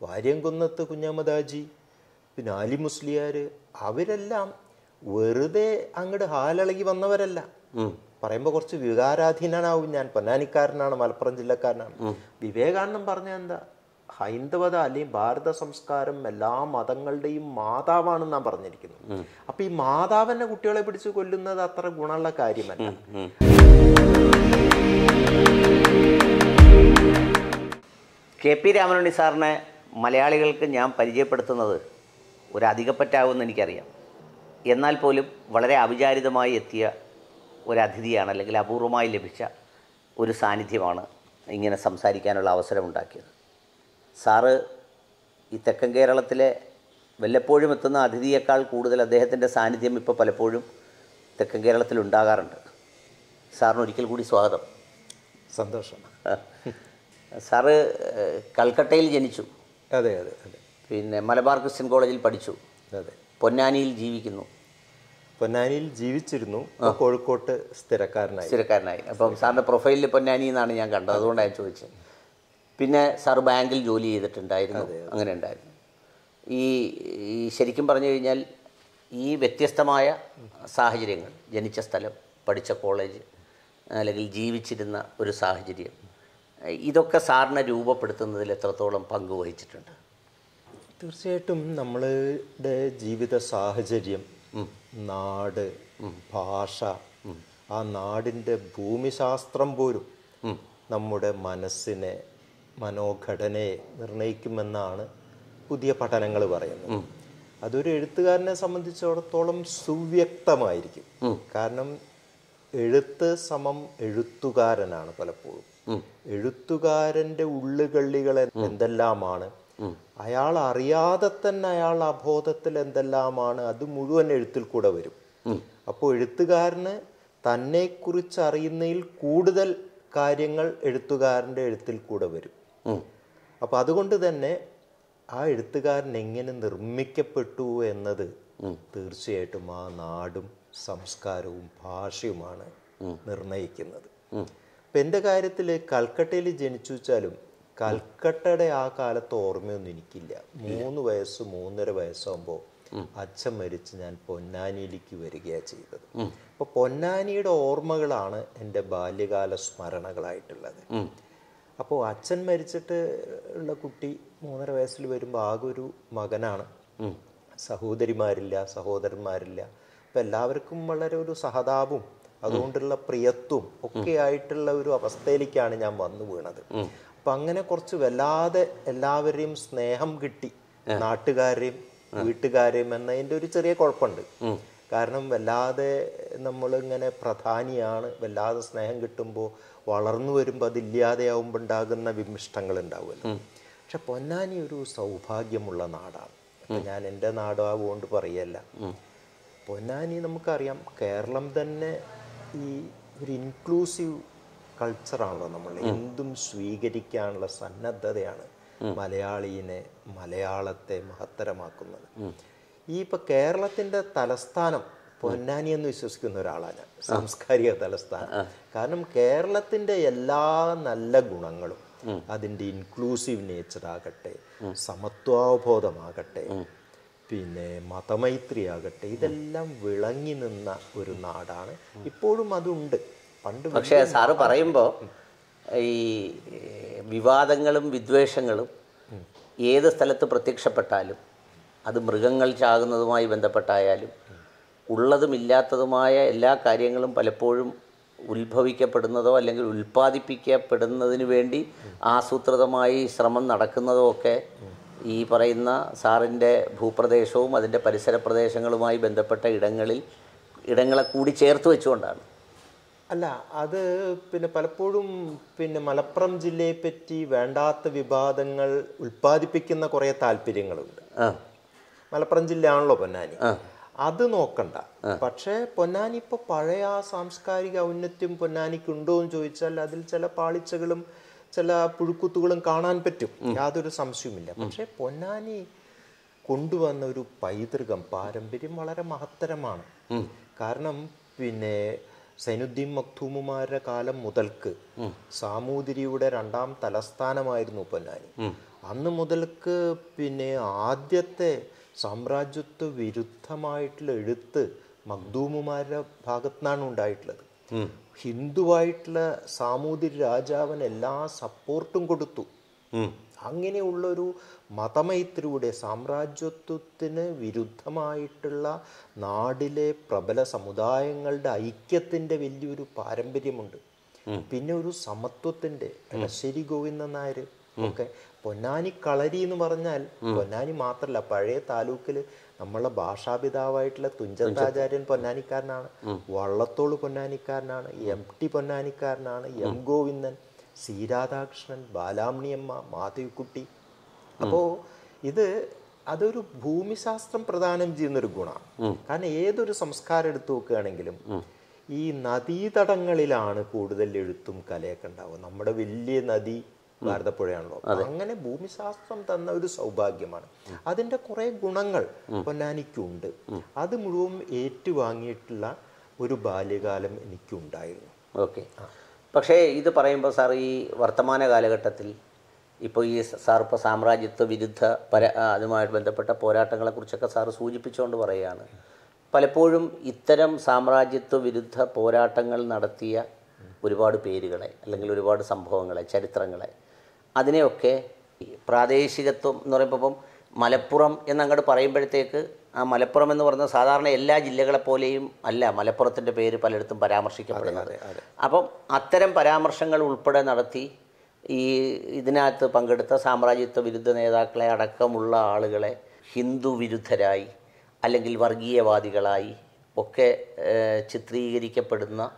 വാര്യംകുന്നത്ത് കുഞ്ഞമ്മദാജി പിന്നെ ആലി മുസ്ലിയാർ അവരെല്ലാം വെറുതെ അങ്ങോട്ട് ഹാലിളകി വന്നവരല്ല. പറയുമ്പോൾ കുറച്ച് വികാരാധീനനാവും ഞാൻ. പൊന്നാനിക്കാരനാണ് മലപ്പുറം ജില്ലക്കാരനാണ്. വിവേകാനന്ദൻ പറഞ്ഞ എന്താ? ഹൈന്ദവത അല്ലെങ്കിൽ ഭാരത സംസ്കാരം എല്ലാ മതങ്ങളുടെയും മാതാവാണ് നാം പറഞ്ഞിരിക്കുന്നു അപ്പൊ ഈ മാതാവിനെ കുട്ടികളെ പിടിച്ച് കൊല്ലുന്നത് അത്ര ഗുണമുള്ള കാര്യമല്ല. കെ പി രാമനുണ്ണി സാറിനെ മലയാളികൾക്ക് ഞാൻ പരിചയപ്പെടുത്തുന്നത് ഒരു അധികപ്പറ്റാവുമെന്ന് എനിക്കറിയാം. എന്നാൽ പോലും വളരെ അവിചാരിതമായി എത്തിയ ഒരു അതിഥിയാണ് അല്ലെങ്കിൽ അപൂർവമായി ലഭിച്ച ഒരു സാന്നിധ്യമാണ് ഇങ്ങനെ സംസാരിക്കാനുള്ള അവസരമുണ്ടാക്കിയത്. സാറ് ഈ തെക്കൻ കേരളത്തിലെ വല്ലപ്പോഴും എത്തുന്ന അതിഥിയേക്കാൾ കൂടുതൽ അദ്ദേഹത്തിന്റെ സാന്നിധ്യം ഇപ്പോൾ പലപ്പോഴും തെക്കൻ കേരളത്തിൽ ഉണ്ടാകാറുണ്ട്. സാറിന് ഒരിക്കൽ കൂടി സ്വാഗതം. സന്തോഷം. സാറ് കൽക്കട്ടയിൽ ജനിച്ചു. അതെ അതെ അതെ. പിന്നെ മലബാർ ക്രിസ്ത്യൻ കോളേജിൽ പഠിച്ചു. അതെ. പൊന്നാനിയിൽ ജീവിക്കുന്നു. പൊന്നാനിയിൽ ജീവിച്ചിരുന്നു. കോഴിക്കോട്ട് സ്ഥിരക്കാരനായി. സ്ഥിരക്കാരനായി. അപ്പം സാറിന്റെ പ്രൊഫൈലിൽ പൊന്നാനി എന്നാണ് ഞാൻ കണ്ടത്. അതുകൊണ്ടാണ് ഞാൻ ചോദിച്ചത്. പിന്നെ സാർ ബാങ്കിൽ ജോലി ചെയ്തിട്ടുണ്ടായിരുന്നു. അങ്ങനെ ഉണ്ടായിരുന്നു. ഈ ഈ ശരിക്കും പറഞ്ഞു കഴിഞ്ഞാൽ ഈ വ്യത്യസ്തമായ സാഹചര്യങ്ങൾ ജനിച്ച സ്ഥലം പഠിച്ച കോളേജ് അല്ലെങ്കിൽ ജീവിച്ചിരുന്ന ഒരു സാഹചര്യം ഇതൊക്കെ സാറിനെ രൂപപ്പെടുത്തുന്നതിൽ എത്രത്തോളം പങ്കുവഹിച്ചിട്ടുണ്ട് തീർച്ചയായിട്ടും നമ്മളുടെ ജീവിത സാഹചര്യം നാട് ഭാഷ ആ നാടിന്റെ ഭൂമിശാസ്ത്രം പോലും നമ്മുടെ മനസ്സിനെ മനോഘടനയെ നിർണയിക്കുമെന്നാണ് പുതിയ പഠനങ്ങൾ പറയുന്നത്. അതൊരു എഴുത്തുകാരനെ സംബന്ധിച്ചിടത്തോളം സുവ്യക്തമായിരിക്കും. കാരണം എഴുത്ത് സമം എഴുത്തുകാരനാണ് പലപ്പോഴും. എഴുത്തുകാരന്റെ ഉള്ളുകള്ളികൾ എന്തെല്ലാമാണ്? അയാൾ അറിയാതെ തന്നെ അയാൾ അബോധത്തിൽ എന്തെല്ലാമാണ്? അത് മുഴുവൻ എഴുത്തിൽ കൂടെ വരും. അപ്പോൾ എഴുത്തുകാരന് തന്നെക്കുറിച്ച് അറിയുന്നതിൽ കൂടുതൽ കാര്യങ്ങൾ എഴുത്തുകാരന്റെ എഴുത്തിൽ കൂടെ വരും. അപ്പോൾ അതുകൊണ്ട് തന്നെ ആ എഴുത്തുകാരൻ എങ്ങനെ നിർമ്മിക്കപ്പെട്ടു എന്നത് തീർച്ചയായിട്ടും ആ നാടും സംസ്കാരവും ഭാഷയുമാണ് നിർണയിക്കുന്നത് അപ്പം എന്റെ കാര്യത്തിൽ കൽക്കട്ടയിൽ ജനിച്ചു വെച്ചാലും കൽക്കട്ടയുടെ ആ കാലത്ത് ഓർമ്മയൊന്നും എനിക്കില്ല. മൂന്ന് വയസ്സ് മൂന്നര വയസ്സാകുമ്പോൾ അച്ഛൻ മരിച്ച് ഞാൻ പൊന്നാനിയിലേക്ക് വരികയാണ് ചെയ്തത്. അപ്പോൾ പൊന്നാനിയുടെ ഓർമ്മകളാണ് എന്റെ ബാല്യകാല സ്മരണകളായിട്ടുള്ളത്. അപ്പോൾ അച്ഛൻ മരിച്ചിട്ട് ഉള്ള കുട്ടി മൂന്നര വയസ്സിൽ വരുമ്പോൾ ആകെ ഒരു മകനാണ്. സഹോദരിമാരില്ല സഹോദരന്മാരില്ല. അപ്പം എല്ലാവർക്കും വളരെ ഒരു സഹതാപവും അതുകൊണ്ടുള്ള പ്രിയത്വം ഒക്കെ ആയിട്ടുള്ള ഒരു അവസ്ഥയിലേക്കാണ് ഞാൻ വന്നു വീണത്. അപ്പം അങ്ങനെ കുറച്ച് വല്ലാതെ എല്ലാവരെയും സ്നേഹം കിട്ടി. നാട്ടുകാരെയും വീട്ടുകാരെയും എന്നതിന്റെ ഒരു ചെറിയ കുഴപ്പമുണ്ട്. കാരണം വല്ലാതെ നമ്മളിങ്ങനെ പ്രധാനിയാണ്. വല്ലാതെ സ്നേഹം കിട്ടുമ്പോൾ വളർന്നു വരുമ്പോൾ അതില്ലാതെയാവുമ്പോൾ ഉണ്ടാകുന്ന വിമിഷ്ടങ്ങൾ ഉണ്ടാവുമല്ലോ പക്ഷെ പൊന്നാനി ഒരു സൗഭാഗ്യമുള്ള നാടാണ്. അപ്പം ഞാൻ എന്റെ നാടാവുകൊണ്ട് പറയല്ല പൊന്നാനി നമുക്കറിയാം കേരളം തന്നെ ഈ ഒരു ഇൻക്ലൂസീവ് കൾച്ചറാണല്ലോ നമ്മൾ. എന്തും സ്വീകരിക്കാനുള്ള സന്നദ്ധതയാണ് മലയാളീനെ മലയാളത്തെ മഹത്തരമാക്കുന്നത്. ഈ ഇപ്പൊ കേരളത്തിന്റെ തലസ്ഥാനം പൊന്നാനി എന്ന് വിശ്വസിക്കുന്ന ഒരാളാണ് ഞാൻ. സാംസ്കാരിക തലസ്ഥാനം. കാരണം കേരളത്തിന്റെ എല്ലാ നല്ല ഗുണങ്ങളും അതിന്റെ ഇൻക്ലൂസീവ് നേച്ചർ ആകട്ടെ സമത്വാവബോധമാകട്ടെ പിന്നെ മതമൈത്രി ആകട്ടെ ഇതെല്ലാം വിളങ്ങി നിന്ന ഒരു നാടാണ്. ഇപ്പോഴും അതുണ്ട്. പണ്ട് പക്ഷേ സാറ് പറയുമ്പോൾ ഈ വിവാദങ്ങളും വിദ്വേഷങ്ങളും ഏത് സ്ഥലത്ത് പ്രത്യക്ഷപ്പെട്ടാലും അത് മൃഗങ്ങൾ ചാകുന്നതുമായി ബന്ധപ്പെട്ടായാലും ഉള്ളതും ഇല്ലാത്തതുമായ എല്ലാ കാര്യങ്ങളും പലപ്പോഴും ഉത്ഭവിക്കപ്പെടുന്നതോ അല്ലെങ്കിൽ ഉൽപ്പാദിപ്പിക്കപ്പെടുന്നതിന് വേണ്ടി ആസൂത്രിതമായി ശ്രമം നടക്കുന്നതോ ഒക്കെ ഈ പറയുന്ന സാറിന്റെ ഭൂപ്രദേശവും അതിന്റെ പരിസര പ്രദേശങ്ങളുമായി ബന്ധപ്പെട്ട ഇടങ്ങളിൽ ഇടങ്ങളെ കൂടി ചേർത്ത് വെച്ചുകൊണ്ടാണ്. അല്ല അത് പിന്നെ പലപ്പോഴും പിന്നെ മലപ്പുറം ജില്ലയെ പറ്റി വേണ്ടാത്ത വിവാദങ്ങൾ ഉൽപ്പാദിപ്പിക്കുന്ന കുറേ താല്പര്യങ്ങളുണ്ട്. മലപ്പുറം ജില്ലയാണല്ലോ പൊന്നാനി. അത് നോക്കണ്ട. പക്ഷേ പൊന്നാനി ഇപ്പോൾ പഴയ ആ സാംസ്കാരിക ഔന്നത്യം പൊന്നാനിക്കുണ്ടോ എന്ന് ചോദിച്ചാൽ അതിൽ ചില പാളിച്ചകളും ചില പുഴുക്കുത്തുകളും കാണാൻ പറ്റും. യാതൊരു സംശയവുമില്ല. പക്ഷെ പൊന്നാനി കൊണ്ടുവന്ന ഒരു പൈതൃകം പാരമ്പര്യം വളരെ മഹത്തരമാണ്. കാരണം പിന്നെ സൈനുദ്ദീൻ മക്തൂമുമാരുടെ കാലം മുതൽക്ക് സാമൂതിരിയുടെ രണ്ടാം തലസ്ഥാനമായിരുന്നു പൊന്നാനി. അന്ന് മുതൽക്ക് പിന്നെ ആദ്യത്തെ സാമ്രാജ്യത്വ വിരുദ്ധമായിട്ടുള്ള എഴുത്ത് മഖ്ദൂമുമാരുടെ ഭാഗത്തുനിന്നാണ് ഉണ്ടായിട്ടുള്ളത്. ഹിന്ദുവായിട്ടുള്ള സാമൂതിരി രാജാവിന് എല്ലാ സപ്പോർട്ടും കൊടുത്തു. അങ്ങനെയുള്ളൊരു മതമൈത്രിയുടെ സാമ്രാജ്യത്വത്തിന് വിരുദ്ധമായിട്ടുള്ള നാടിലെ പ്രബല സമുദായങ്ങളുടെ ഐക്യത്തിന്റെ വലിയൊരു പാരമ്പര്യമുണ്ട്. പിന്നെ ഒരു സമത്വത്തിന്റെ എടശ്ശേരി ഗോവിന്ദൻ നായർ ഒക്കെ പൊന്നാനി കളരി എന്ന് പറഞ്ഞാൽ പൊന്നാനി മാത്രമല്ല പഴയ താലൂക്കിൽ നമ്മളെ ഭാഷാപിതാവായിട്ടുള്ള തുഞ്ചത്താചാര്യൻ പൊന്നാനിക്കാരനാണ് വള്ളത്തോൾ പൊന്നാനിക്കാരനാണ് എം ടി പൊന്നാനിക്കാരനാണ് എം ഗോവിന്ദൻ സി രാധാകൃഷ്ണൻ ബാലാമണിയമ്മ മാധവിക്കുട്ടി. അപ്പോൾ ഇത് അതൊരു ഭൂമിശാസ്ത്രം പ്രദാനം ചെയ്യുന്നൊരു ഗുണമാണ് കാരണം ഏതൊരു സംസ്കാരം എടുത്തു നോക്കുകയാണെങ്കിലും ഈ നദീതടങ്ങളിലാണ് കൂടുതൽ എഴുത്തും കലയൊക്കെ ഉണ്ടാവുക. നമ്മുടെ വലിയ നദി ഭാരതപ്പുഴയാണല്ലോ. അങ്ങനെ ഭൂമിശാസ്ത്രം തന്ന ഒരു സൗഭാഗ്യമാണ്. അതിന്റെ കുറെ ഗുണങ്ങൾ പൊന്നാനിക്കുണ്ട്. അത് മുഴുവൻ ഏറ്റുവാങ്ങിയിട്ടുള്ള ഒരു ബാല്യകാലം എനിക്കുണ്ടായിരുന്നു. ഓക്കെ. പക്ഷേ ഇത് പറയുമ്പോൾ സാർ ഈ വർത്തമാന കാലഘട്ടത്തിൽ ഇപ്പോൾ ഈ സാർ ഇപ്പോൾ സാമ്രാജ്യത്വ വിരുദ്ധ പര അതുമായിട്ട് ബന്ധപ്പെട്ട പോരാട്ടങ്ങളെക്കുറിച്ചൊക്കെ സാർ സൂചിപ്പിച്ചുകൊണ്ട് പറയുകയാണ്. പലപ്പോഴും ഇത്തരം സാമ്രാജ്യത്വ വിരുദ്ധ പോരാട്ടങ്ങൾ നടത്തിയ ഒരുപാട് പേരുകളെ അല്ലെങ്കിൽ ഒരുപാട് സംഭവങ്ങളെ ചരിത്രങ്ങളെ അതിനെയൊക്കെ പ്രാദേശികത്വം എന്ന് പറയുമ്പോൾ ഇപ്പം മലപ്പുറം എന്നങ്ങോട്ട് പറയുമ്പോഴത്തേക്ക് ആ മലപ്പുറം എന്ന് പറയുന്നത് സാധാരണ എല്ലാ ജില്ലകളെ പോലെയും അല്ല മലപ്പുറത്തിന്റെ പേര് പലയിടത്തും പരാമർശിക്കപ്പെടുന്നത്. അപ്പം അത്തരം പരാമർശങ്ങൾ ഉൾപ്പെടെ നടത്തി ഈ ഇതിനകത്ത് പങ്കെടുത്ത സാമ്രാജ്യത്വ വിരുദ്ധ നേതാക്കളെ അടക്കമുള്ള ആളുകളെ ഹിന്ദു വിരുദ്ധരായി അല്ലെങ്കിൽ വർഗീയവാദികളായി ഒക്കെ ചിത്രീകരിക്കപ്പെടുന്ന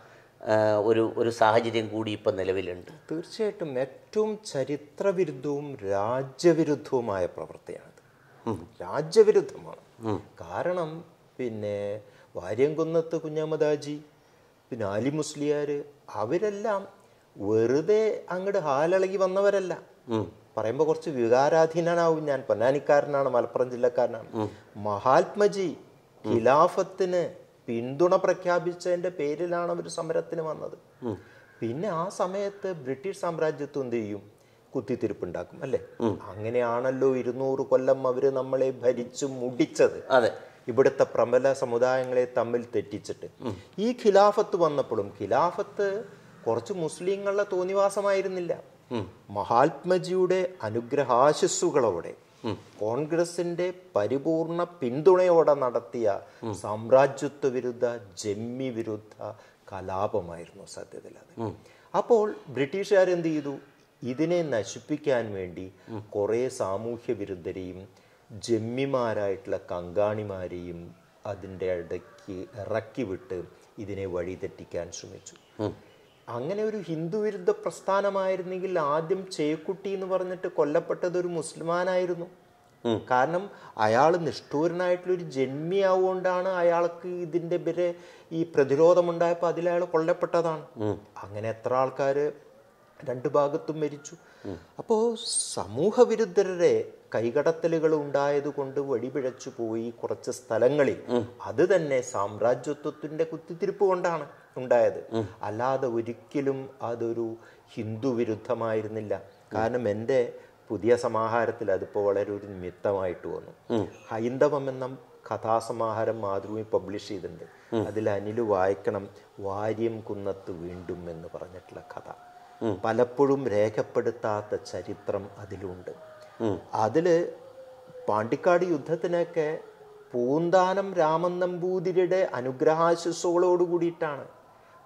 ഒരു ഒരു സാഹചര്യം കൂടി ഇപ്പം നിലവിലുണ്ട്. തീർച്ചയായിട്ടും ഏറ്റവും ചരിത്രവിരുദ്ധവും രാജ്യവിരുദ്ധവുമായ പ്രവൃത്തിയാണിത്. രാജ്യവിരുദ്ധമാണ്. കാരണം പിന്നെ വാര്യംകുന്നത്ത് കുഞ്ഞാമദാജി പിന്നെ ആലി മുസ്ലിയാർ അവരെല്ലാം വെറുതെ അങ്ങോട്ട് ഹാലിളകി വന്നവരല്ല. പറയുമ്പോൾ കുറച്ച് വികാരാധീനനാവും ഞാൻ പൊന്നാനിക്കാരനാണ് മലപ്പുറം ജില്ലക്കാരനാണ്. മഹാത്മജി ഖിലാഫത്തിന് പിന്തുണ പ്രഖ്യാപിച്ചതിന്റെ പേരിലാണ് അവർ സമരത്തിന് വന്നത്. പിന്നെ ആ സമയത്ത് ബ്രിട്ടീഷ് സാമ്രാജ്യത്വം എന്ത് ചെയ്യും? കുത്തിത്തിരിപ്പുണ്ടാക്കും അല്ലേ? അങ്ങനെയാണല്ലോ ഇരുന്നൂറ് കൊല്ലം അവർ നമ്മളെ ഭരിച്ചു മുടിച്ചത്. അതെ. ഇവിടുത്തെ പ്രബല സമുദായങ്ങളെ തമ്മിൽ തെറ്റിച്ചിട്ട്. ഈ ഖിലാഫത്ത് വന്നപ്പോഴും ഖിലാഫത്ത് കുറച്ച് മുസ്ലിങ്ങളുടെ തോന്നിവാസമായിരുന്നില്ല. മഹാത്മജിയുടെ അനുഗ്രഹാശസ്സുകളോടെ കോൺഗ്രസിന്റെ പരിപൂർണ പിന്തുണയോടെ നടത്തിയ സാമ്രാജ്യത്വ വിരുദ്ധ ജമ്മി വിരുദ്ധ കലാപമായിരുന്നു സത്യത്തിൽ അത്. അപ്പോൾ ബ്രിട്ടീഷുകാർ എന്ത് ചെയ്തു? ഇതിനെ നശിപ്പിക്കാൻ വേണ്ടി കുറെ സാമൂഹ്യ വിരുദ്ധരെയും ജമ്മിമാരായിട്ടുള്ള കങ്കാണിമാരെയും അതിന്റെ ഇടയ്ക്ക് ഇറക്കി വിട്ട് ഇതിനെ വഴിതെറ്റിക്കാൻ ശ്രമിച്ചു. അങ്ങനെ ഒരു ഹിന്ദു വിരുദ്ധ പ്രസ്ഥാനമായിരുന്നെങ്കിൽ ആദ്യം ചേക്കുട്ടി എന്ന് പറഞ്ഞിട്ട് കൊല്ലപ്പെട്ടത് ഒരു മുസ്ലിമാനായിരുന്നു. കാരണം അയാൾ നിഷ്ഠൂരനായിട്ടുള്ള ഒരു ജന്മിയാവുകൊണ്ടാണ് അയാൾക്ക് ഇതിന്റെ പേര് ഈ പ്രതിരോധമുണ്ടായപ്പോൾ അതിലയാൾ അയാൾ കൊല്ലപ്പെട്ടതാണ്. അങ്ങനെ എത്ര ആൾക്കാര് രണ്ടു ഭാഗത്തും മരിച്ചു. അപ്പോൾ സമൂഹവിരുദ്ധരുടെ കൈകടത്തലുകൾ ഉണ്ടായതുകൊണ്ട് വഴിപിഴച്ചു പോയി കുറച്ച് സ്ഥലങ്ങളിൽ. അത് തന്നെ സാമ്രാജ്യത്വത്തിന്റെ കുത്തിത്തിരിപ്പ് കൊണ്ടാണ് ഉണ്ടായത്. അല്ലാതെ ഒരിക്കലും അതൊരു ഹിന്ദു വിരുദ്ധമായിരുന്നില്ല. കാരണം എന്റെ പുതിയ സമാഹാരത്തിൽ അതിപ്പോൾ വളരെ ഒരു നിമിത്തമായിട്ട് വന്നു. ഹൈന്ദവം എന്ന കഥാസമാഹാരം മാതൃഭൂമി പബ്ലിഷ് ചെയ്തിട്ടുണ്ട്. അതിൽ അനിൽ വായിക്കണം വാര്യം കുന്നത്ത് വീണ്ടും എന്ന് പറഞ്ഞിട്ടുള്ള കഥ. പലപ്പോഴും രേഖപ്പെടുത്താത്ത ചരിത്രം അതിലുണ്ട്. അതിൽ പാണ്ടിക്കാട് യുദ്ധത്തിനൊക്കെ പൂന്താനം രാമൻ നമ്പൂതിരിയുടെ അനുഗ്രഹാശിസ്സുകളോട് കൂടിയിട്ടാണ്.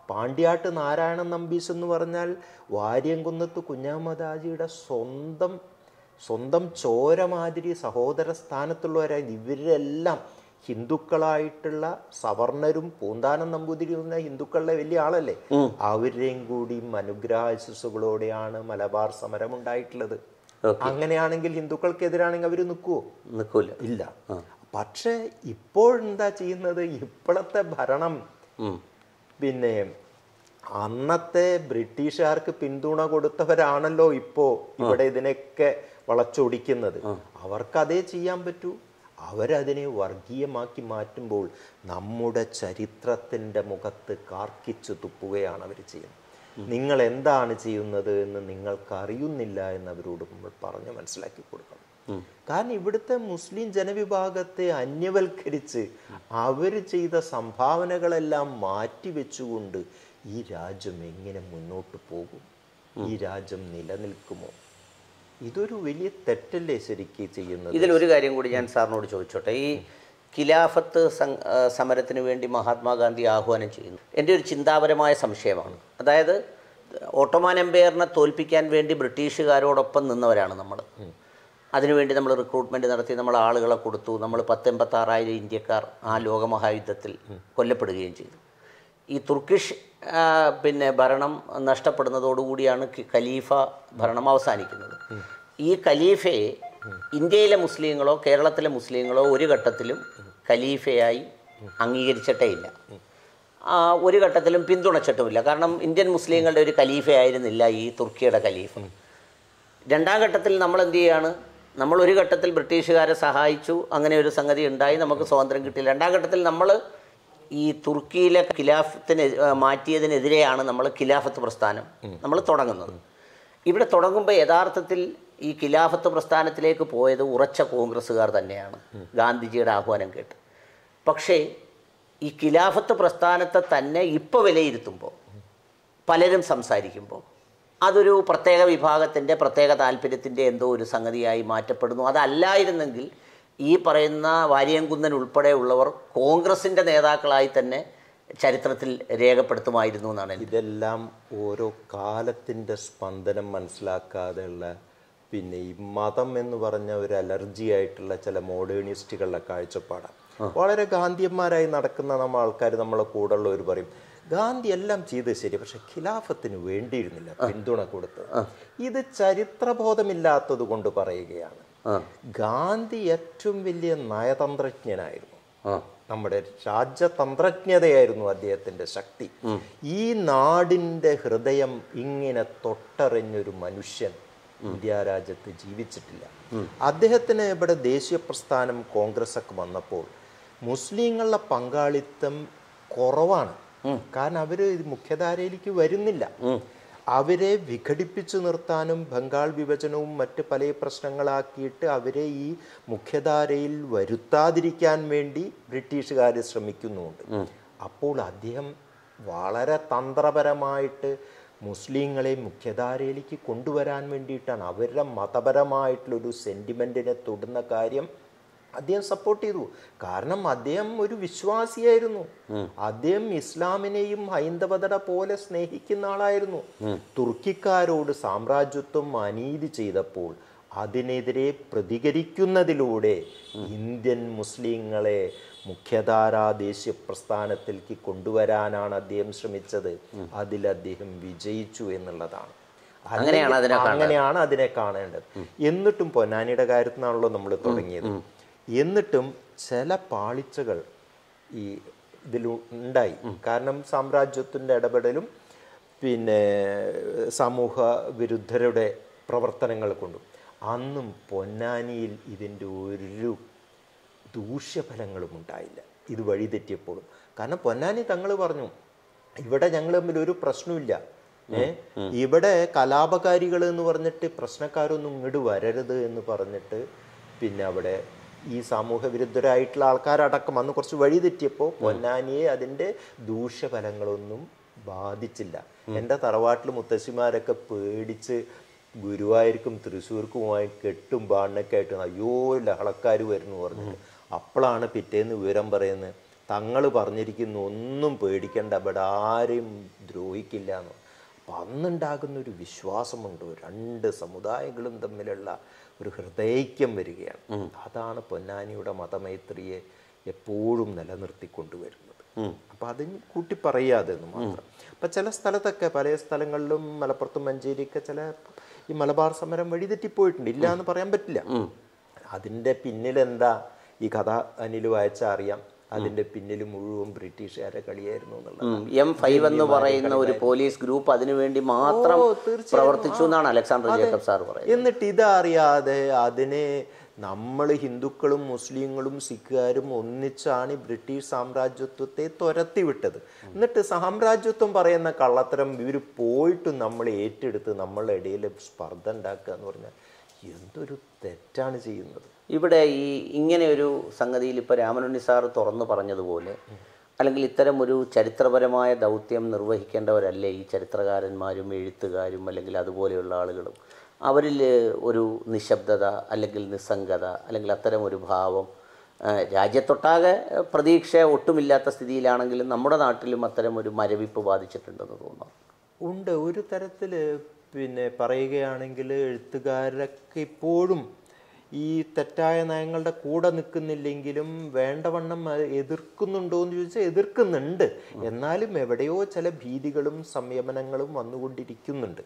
പാണ്ഡ്യാട്ട് നാരായണൻ നമ്പീസ് എന്ന് പറഞ്ഞാൽ വാര്യംകുന്നത്ത് കുഞ്ഞാമദാജിയുടെ സ്വന്തം സ്വന്തം ചോരമാതിരി സഹോദര സ്ഥാനത്തുള്ളവരായി ഇവരെല്ലാം ഹിന്ദുക്കളായിട്ടുള്ള സവർണരും പൂന്താനം നമ്പൂതിരിന്ന ഹിന്ദുക്കളുടെ വലിയ ആളല്ലേ? അവരുടെയും കൂടി അനുഗ്രഹാശിസുകളോടെയാണ് മലബാർ സമരം ഉണ്ടായിട്ടുള്ളത് അങ്ങനെയാണെങ്കിൽ ഹിന്ദുക്കൾക്കെതിരാണെങ്കിൽ അവർ നിൽക്കുവോ നിൽക്കൂല ഇല്ല. പക്ഷെ ഇപ്പോഴെന്താ ചെയ്യുന്നത്? ഇപ്പോഴത്തെ ഭരണം. പിന്നെ അന്നത്തെ ബ്രിട്ടീഷുകാർക്ക് പിന്തുണ കൊടുത്തവരാണല്ലോ ഇപ്പോ ഇവിടെ ഇതിനൊക്കെ വളച്ചൊടിക്കുന്നത്. അവർക്ക് അതേ ചെയ്യാൻ പറ്റൂ? അവരതിനെ വർഗീയമാക്കി മാറ്റുമ്പോൾ നമ്മുടെ ചരിത്രത്തിന്റെ മുഖത്ത് കാർക്കിച്ചു തുപ്പുകയാണ് അവർ ചെയ്യുന്നത്. നിങ്ങൾ എന്താണ് ചെയ്യുന്നത് എന്ന് നിങ്ങൾക്കറിയുന്നില്ല എന്ന് അവരോട് നമ്മൾ പറഞ്ഞ് മനസ്സിലാക്കി കൊടുക്കണം. കാരണം ഇവിടുത്തെ മുസ്ലിം ജനവിഭാഗത്തെ അന്യവൽക്കരിച്ച് അവർ ചെയ്ത സംഭാവനകളെല്ലാം മാറ്റിവെച്ചുകൊണ്ട് ഈ രാജ്യം എങ്ങനെ മുന്നോട്ട് പോകും? ഈ രാജ്യം നിലനിൽക്കുമോ? ഇതൊരു വലിയ തെറ്റല്ലേ ശരിക്കും ചെയ്യുന്നത്? ഇതിലൊരു കാര്യം കൂടി ഞാൻ സാറിനോട് ചോദിച്ചോട്ടെ. ഈ ഖിലാഫത്ത് സമരത്തിന് വേണ്ടി മഹാത്മാഗാന്ധി ആഹ്വാനം ചെയ്യുന്നു. എന്റെ ഒരു ചിന്താപരമായ സംശയമാണ്. അതായത് ഓട്ടോമാൻ എംപയറിനെ തോൽപ്പിക്കാൻ വേണ്ടി ബ്രിട്ടീഷുകാരോടൊപ്പം നിന്നവരാണ് നമ്മൾ. അതിനുവേണ്ടി നമ്മൾ റിക്രൂട്ട്മെന്റ് നടത്തി നമ്മൾ ആളുകളെ കൊടുത്തു നമ്മൾ പത്തെൺപത്താറായിരം ഇന്ത്യക്കാർ ആ ലോകമഹായുദ്ധത്തിൽ കൊല്ലപ്പെടുകയും ചെയ്തു. ഈ തുർക്കിഷ് പിന്നെ ഭരണം നഷ്ടപ്പെടുന്നതോടുകൂടിയാണ് ഖലീഫ ഭരണം അവസാനിക്കുന്നത്. ഈ ഖലീഫയെ ഇന്ത്യയിലെ മുസ്ലിങ്ങളോ കേരളത്തിലെ മുസ്ലിങ്ങളോ ഒരു ഘട്ടത്തിലും ഖലീഫയായി അംഗീകരിച്ചിട്ടേ ഇല്ല. ഒരു ഘട്ടത്തിലും പിന്തുണച്ചിട്ടുമില്ല. കാരണം ഇന്ത്യൻ മുസ്ലിങ്ങളുടെ ഒരു ഖലീഫയായിരുന്നില്ല ഈ തുർക്കിയുടെ ഖലീഫ. രണ്ടാം ഘട്ടത്തിൽ നമ്മൾ എന്ത് ചെയ്യാണ്? നമ്മൾ ഒരു ഘട്ടത്തിൽ ബ്രിട്ടീഷുകാരെ സഹായിച്ചു. അങ്ങനെ ഒരു സംഗതി ഉണ്ടായി. നമുക്ക് സ്വാതന്ത്ര്യം കിട്ടി. രണ്ടാം ഘട്ടത്തിൽ നമ്മൾ ഈ തുർക്കിയിലെ ഖിലാഫത്തിന് മാറ്റിയതിനെതിരെയാണ് നമ്മൾ ഖിലാഫത്ത് പ്രസ്ഥാനം നമ്മൾ തുടങ്ങുന്നത്. ഇവിടെ തുടങ്ങുമ്പോൾ യഥാർത്ഥത്തിൽ ഈ ഖിലാഫത്ത് പ്രസ്ഥാനത്തിലേക്ക് പോയത് ഉറച്ച കോൺഗ്രസ്സുകാർ തന്നെയാണ്. ഗാന്ധിജിയുടെ ആഹ്വാനം കേട്ട്. പക്ഷേ ഈ ഖിലാഫത്ത് പ്രസ്ഥാനത്തെ തന്നെ ഇപ്പോൾ വിലയിരുത്തുമ്പോൾ പലരും സംസാരിക്കുമ്പോൾ അതൊരു പ്രത്യേക വിഭാഗത്തിന്റെ പ്രത്യേക താല്പര്യത്തിന്റെ എന്തോ ഒരു സംഗതിയായി മാറ്റപ്പെടുന്നു. അതല്ലായിരുന്നെങ്കിൽ ഈ പറയുന്ന വാര്യംകുന്നൻ ഉൾപ്പെടെയുള്ളവർ കോൺഗ്രസിന്റെ നേതാക്കളായി തന്നെ ചരിത്രത്തിൽ രേഖപ്പെടുത്തുമായിരുന്നു എന്നാണ് ഇതെല്ലാം ഓരോ കാലത്തിന്റെ സ്പന്ദനം മനസ്സിലാക്കാതെയുള്ള പിന്നെ ഈ മതം എന്ന് പറഞ്ഞ ഒരു അലർജി ആയിട്ടുള്ള ചില മോഡേണിസ്റ്റുകളുടെ കാഴ്ചപ്പാടാണ്. വളരെ ഗാന്ധിയന്മാരായി നടക്കുന്ന നമ്മൾ ആൾക്കാർ നമ്മളെ കൂടെയുള്ളവർ പറയും ഗാന്ധി എല്ലാം ചെയ്തത് ശരി പക്ഷെ ഖിലാഫത്തിന് വേണ്ടിയിരുന്നില്ല പിന്തുണ കൊടുത്തത്. ഇത് ചരിത്രബോധമില്ലാത്തത് കൊണ്ട് പറയുകയാണ്. ഗാന്ധി ഏറ്റവും വലിയ നയതന്ത്രജ്ഞനായിരുന്നു. നമ്മുടെ രാജ്യതന്ത്രജ്ഞതയായിരുന്നു അദ്ദേഹത്തിന്റെ ശക്തി. ഈ നാടിന്റെ ഹൃദയം ഇങ്ങനെ തൊട്ടറിഞ്ഞൊരു മനുഷ്യൻ ഇന്ത്യ രാജ്യത്ത് ജീവിച്ചിട്ടില്ല. അദ്ദേഹത്തിന് ഇവിടെ ദേശീയ പ്രസ്ഥാനം കോൺഗ്രസ് ഒക്കെ വന്നപ്പോൾ മുസ്ലിങ്ങളുടെ പങ്കാളിത്തം കുറവാണ്. കാരണം അവർ ഇത് മുഖ്യധാരയിലേക്ക് വരുന്നില്ല. അവരെ വിഘടിപ്പിച്ചു നിർത്താനും ബംഗാൾ വിഭജനവും മറ്റ് പല പ്രശ്നങ്ങളാക്കിയിട്ട് അവരെ ഈ മുഖ്യധാരയിൽ വരുത്താതിരിക്കാൻ വേണ്ടി ബ്രിട്ടീഷുകാർ ശ്രമിക്കുന്നുണ്ട്. അപ്പോൾ അദ്ദേഹം വളരെ തന്ത്രപരമായിട്ട് മുസ്ലിങ്ങളെ മുഖ്യധാരയിലേക്ക് കൊണ്ടുവരാൻ വേണ്ടിയിട്ടാണ്. അവരുടെ മതപരമായിട്ടുള്ളൊരു സെന്റിമെന്റിനെ തൊടുന്ന കാര്യം അദ്ദേഹം സപ്പോർട്ട് ചെയ്തു. കാരണം അദ്ദേഹം ഒരു വിശ്വാസിയായിരുന്നു. അദ്ദേഹം ഇസ്ലാമിനെയും ഹൈന്ദവതട പോലെ സ്നേഹിക്കുന്ന ആളായിരുന്നു. തുർക്കിക്കാരോട് സാമ്രാജ്യത്വം അനീതി ചെയ്തപ്പോൾ അതിനെതിരെ പ്രതികരിക്കുന്നതിലൂടെ ഇന്ത്യൻ മുസ്ലിങ്ങളെ മുഖ്യധാരാ ദേശീയ പ്രസ്ഥാനത്തിലേക്ക് കൊണ്ടുവരാനാണ് അദ്ദേഹം ശ്രമിച്ചത്. അതിൽ അദ്ദേഹം വിജയിച്ചു എന്നുള്ളതാണ്. അങ്ങനെയാണ് അതിനെ കാണേണ്ടത്. അങ്ങനെയാണ് അതിനെ കാണേണ്ടത്. എന്നിട്ടും പൊന്നാനിയുടെ കാര്യത്തിനാണല്ലോ നമ്മൾ തുടങ്ങിയത്. എന്നിട്ടും ചില പാളിച്ചകൾ ഈ ഇതിൽ ഉണ്ടായി. കാരണം സാമ്രാജ്യത്തിന്റെ ഇടപെടലും പിന്നെ സമൂഹ വിരുദ്ധരുടെ പ്രവർത്തനങ്ങൾ കൊണ്ടും. അന്നും പൊന്നാനിയിൽ ഇതിന്റെ ഒരു ദൂഷ്യഫലങ്ങളും ഉണ്ടായില്ല. ഇത് വഴിതെറ്റിയപ്പോഴും കാരണം പൊന്നാനി തങ്ങൾ പറഞ്ഞു ഇവിടെ ഞങ്ങൾ തമ്മിൽ ഒരു പ്രശ്നമില്ല. ഏ ഇവിടെ കലാപകാരികൾ എന്ന് പറഞ്ഞിട്ട് പ്രശ്നക്കാരൊന്നും ഇങ്ങോട്ട് വരരുത് എന്ന് പറഞ്ഞിട്ട് പിന്നെ അവിടെ ഈ സാമൂഹ്യ വിരുദ്ധരായിട്ടുള്ള ആൾക്കാരടക്കം അന്ന് കുറച്ച് വഴി തെറ്റിയപ്പോൾ പൊന്നാനിയെ അതിന്റെ ദൂഷ്യഫലങ്ങളൊന്നും ബാധിച്ചില്ല. എന്റെ തറവാട്ടിൽ മുത്തശ്ശിമാരൊക്കെ പേടിച്ച് ഗുരുവായൂർക്കും തൃശ്ശൂർക്കുമായി കെട്ടും ബാണ്ണൊക്കെ ആയിട്ട് അയ്യോ ലഹളക്കാർ വരുന്നു പറഞ്ഞിട്ട്. അപ്പോഴാണ് പിറ്റേന്ന് വിവരം പറയുന്നത് തങ്ങൾ പറഞ്ഞിരിക്കുന്നു ഒന്നും പേടിക്കേണ്ട ഇവിടെ ആരെയും ദ്രോഹിക്കില്ല എന്ന്. അപ്പം അന്നുണ്ടാകുന്ന ഒരു വിശ്വാസമുണ്ട്? രണ്ട് സമുദായങ്ങളും തമ്മിലുള്ള ഒരു ഹൃദയൈക്യം വരികയാണ്. അതാണ് പൊന്നാനിയുടെ മതമൈത്രിയെ എപ്പോഴും നിലനിർത്തിക്കൊണ്ടുവരുന്നത്. അപ്പം അതിന് കൂട്ടി പറയാതെ എന്ന് മാത്രം അപ്പം ചില സ്ഥലത്തൊക്കെ പല സ്ഥലങ്ങളിലും മലപ്പുറത്തും മഞ്ചേരിയൊക്കെ ചില ഈ മലബാർ സമരം വഴിതെറ്റിപ്പോയിട്ടുണ്ട് ഇല്ല എന്ന് പറയാൻ പറ്റില്ല. അതിന്റെ പിന്നിലെന്താ ഈ കഥ അനിൽ വായിച്ചാൽ അറിയാം. അതിന്റെ പിന്നിൽ മുഴുവൻ ബ്രിട്ടീഷുകാരെ കളിയായിരുന്നു എന്നുള്ളത്. എം ഫൈവ് എന്ന് പറയുന്ന ഒരു പോലീസ് ഗ്രൂപ്പ് അതിനുവേണ്ടി മാത്രം പ്രവർത്തിച്ചു എന്നാണ് അലക്സാണ്ടർ ജേക്കബ് സാർ പറയുന്നത്. എന്നിട്ട് ഇതറിയാതെ അതിനെ നമ്മൾ ഹിന്ദുക്കളും മുസ്ലിങ്ങളും സിഖുകാരും ഒന്നിച്ചാണ് ഈ ബ്രിട്ടീഷ് സാമ്രാജ്യത്വത്തെ തുരത്തി വിട്ടത് എന്നിട്ട് സാമ്രാജ്യത്വം പറയുന്ന കള്ളത്തരം ഇവർ പോയിട്ട് നമ്മൾ ഏറ്റെടുത്ത് നമ്മളുടെ ഇടയിൽ സ്പർദ്ധ ഉണ്ടാക്കുക എന്ന് പറഞ്ഞാൽ എന്തൊരു തെറ്റാണ് ചെയ്യുന്നത്. ഇവിടെ ഈ ഇങ്ങനെ ഒരു സംഗതിയിൽ ഇപ്പോൾ രാമനുണ്ണി സാർ തുറന്നു പറഞ്ഞതുപോലെ അല്ലെങ്കിൽ ഇത്തരം ഒരു ചരിത്രപരമായ ദൗത്യം നിർവഹിക്കേണ്ടവരല്ലേ ഈ ചരിത്രകാരന്മാരും എഴുത്തുകാരും അല്ലെങ്കിൽ അതുപോലെയുള്ള ആളുകളും? അവരിൽ ഒരു നിശബ്ദത അല്ലെങ്കിൽ നിസ്സംഗത അല്ലെങ്കിൽ അത്തരം ഒരു ഭാവം രാജ്യത്തൊട്ടാകെ പ്രതീക്ഷ ഒട്ടുമില്ലാത്ത സ്ഥിതിയിലാണെങ്കിലും നമ്മുടെ നാട്ടിലും അത്തരം ഒരു മരവിപ്പ് ബാധിച്ചിട്ടുണ്ടെന്ന് തോന്നുന്നു. ഉണ്ട്. ഒരു തരത്തിൽ പിന്നെ പറയുകയാണെങ്കിൽ എഴുത്തുകാരൊക്കെ ഇപ്പോഴും ഈ തെറ്റായ നയങ്ങളുടെ കൂടെ നിൽക്കുന്നില്ലെങ്കിലും വേണ്ടവണ്ണം എതിർക്കുന്നുണ്ടോ എന്ന് ചോദിച്ചാൽ എതിർക്കുന്നുണ്ട്. എന്നാലും എവിടെയോ ചില ഭീതികളും സംയമനങ്ങളും വന്നുകൊണ്ടിരിക്കുന്നുണ്ട്.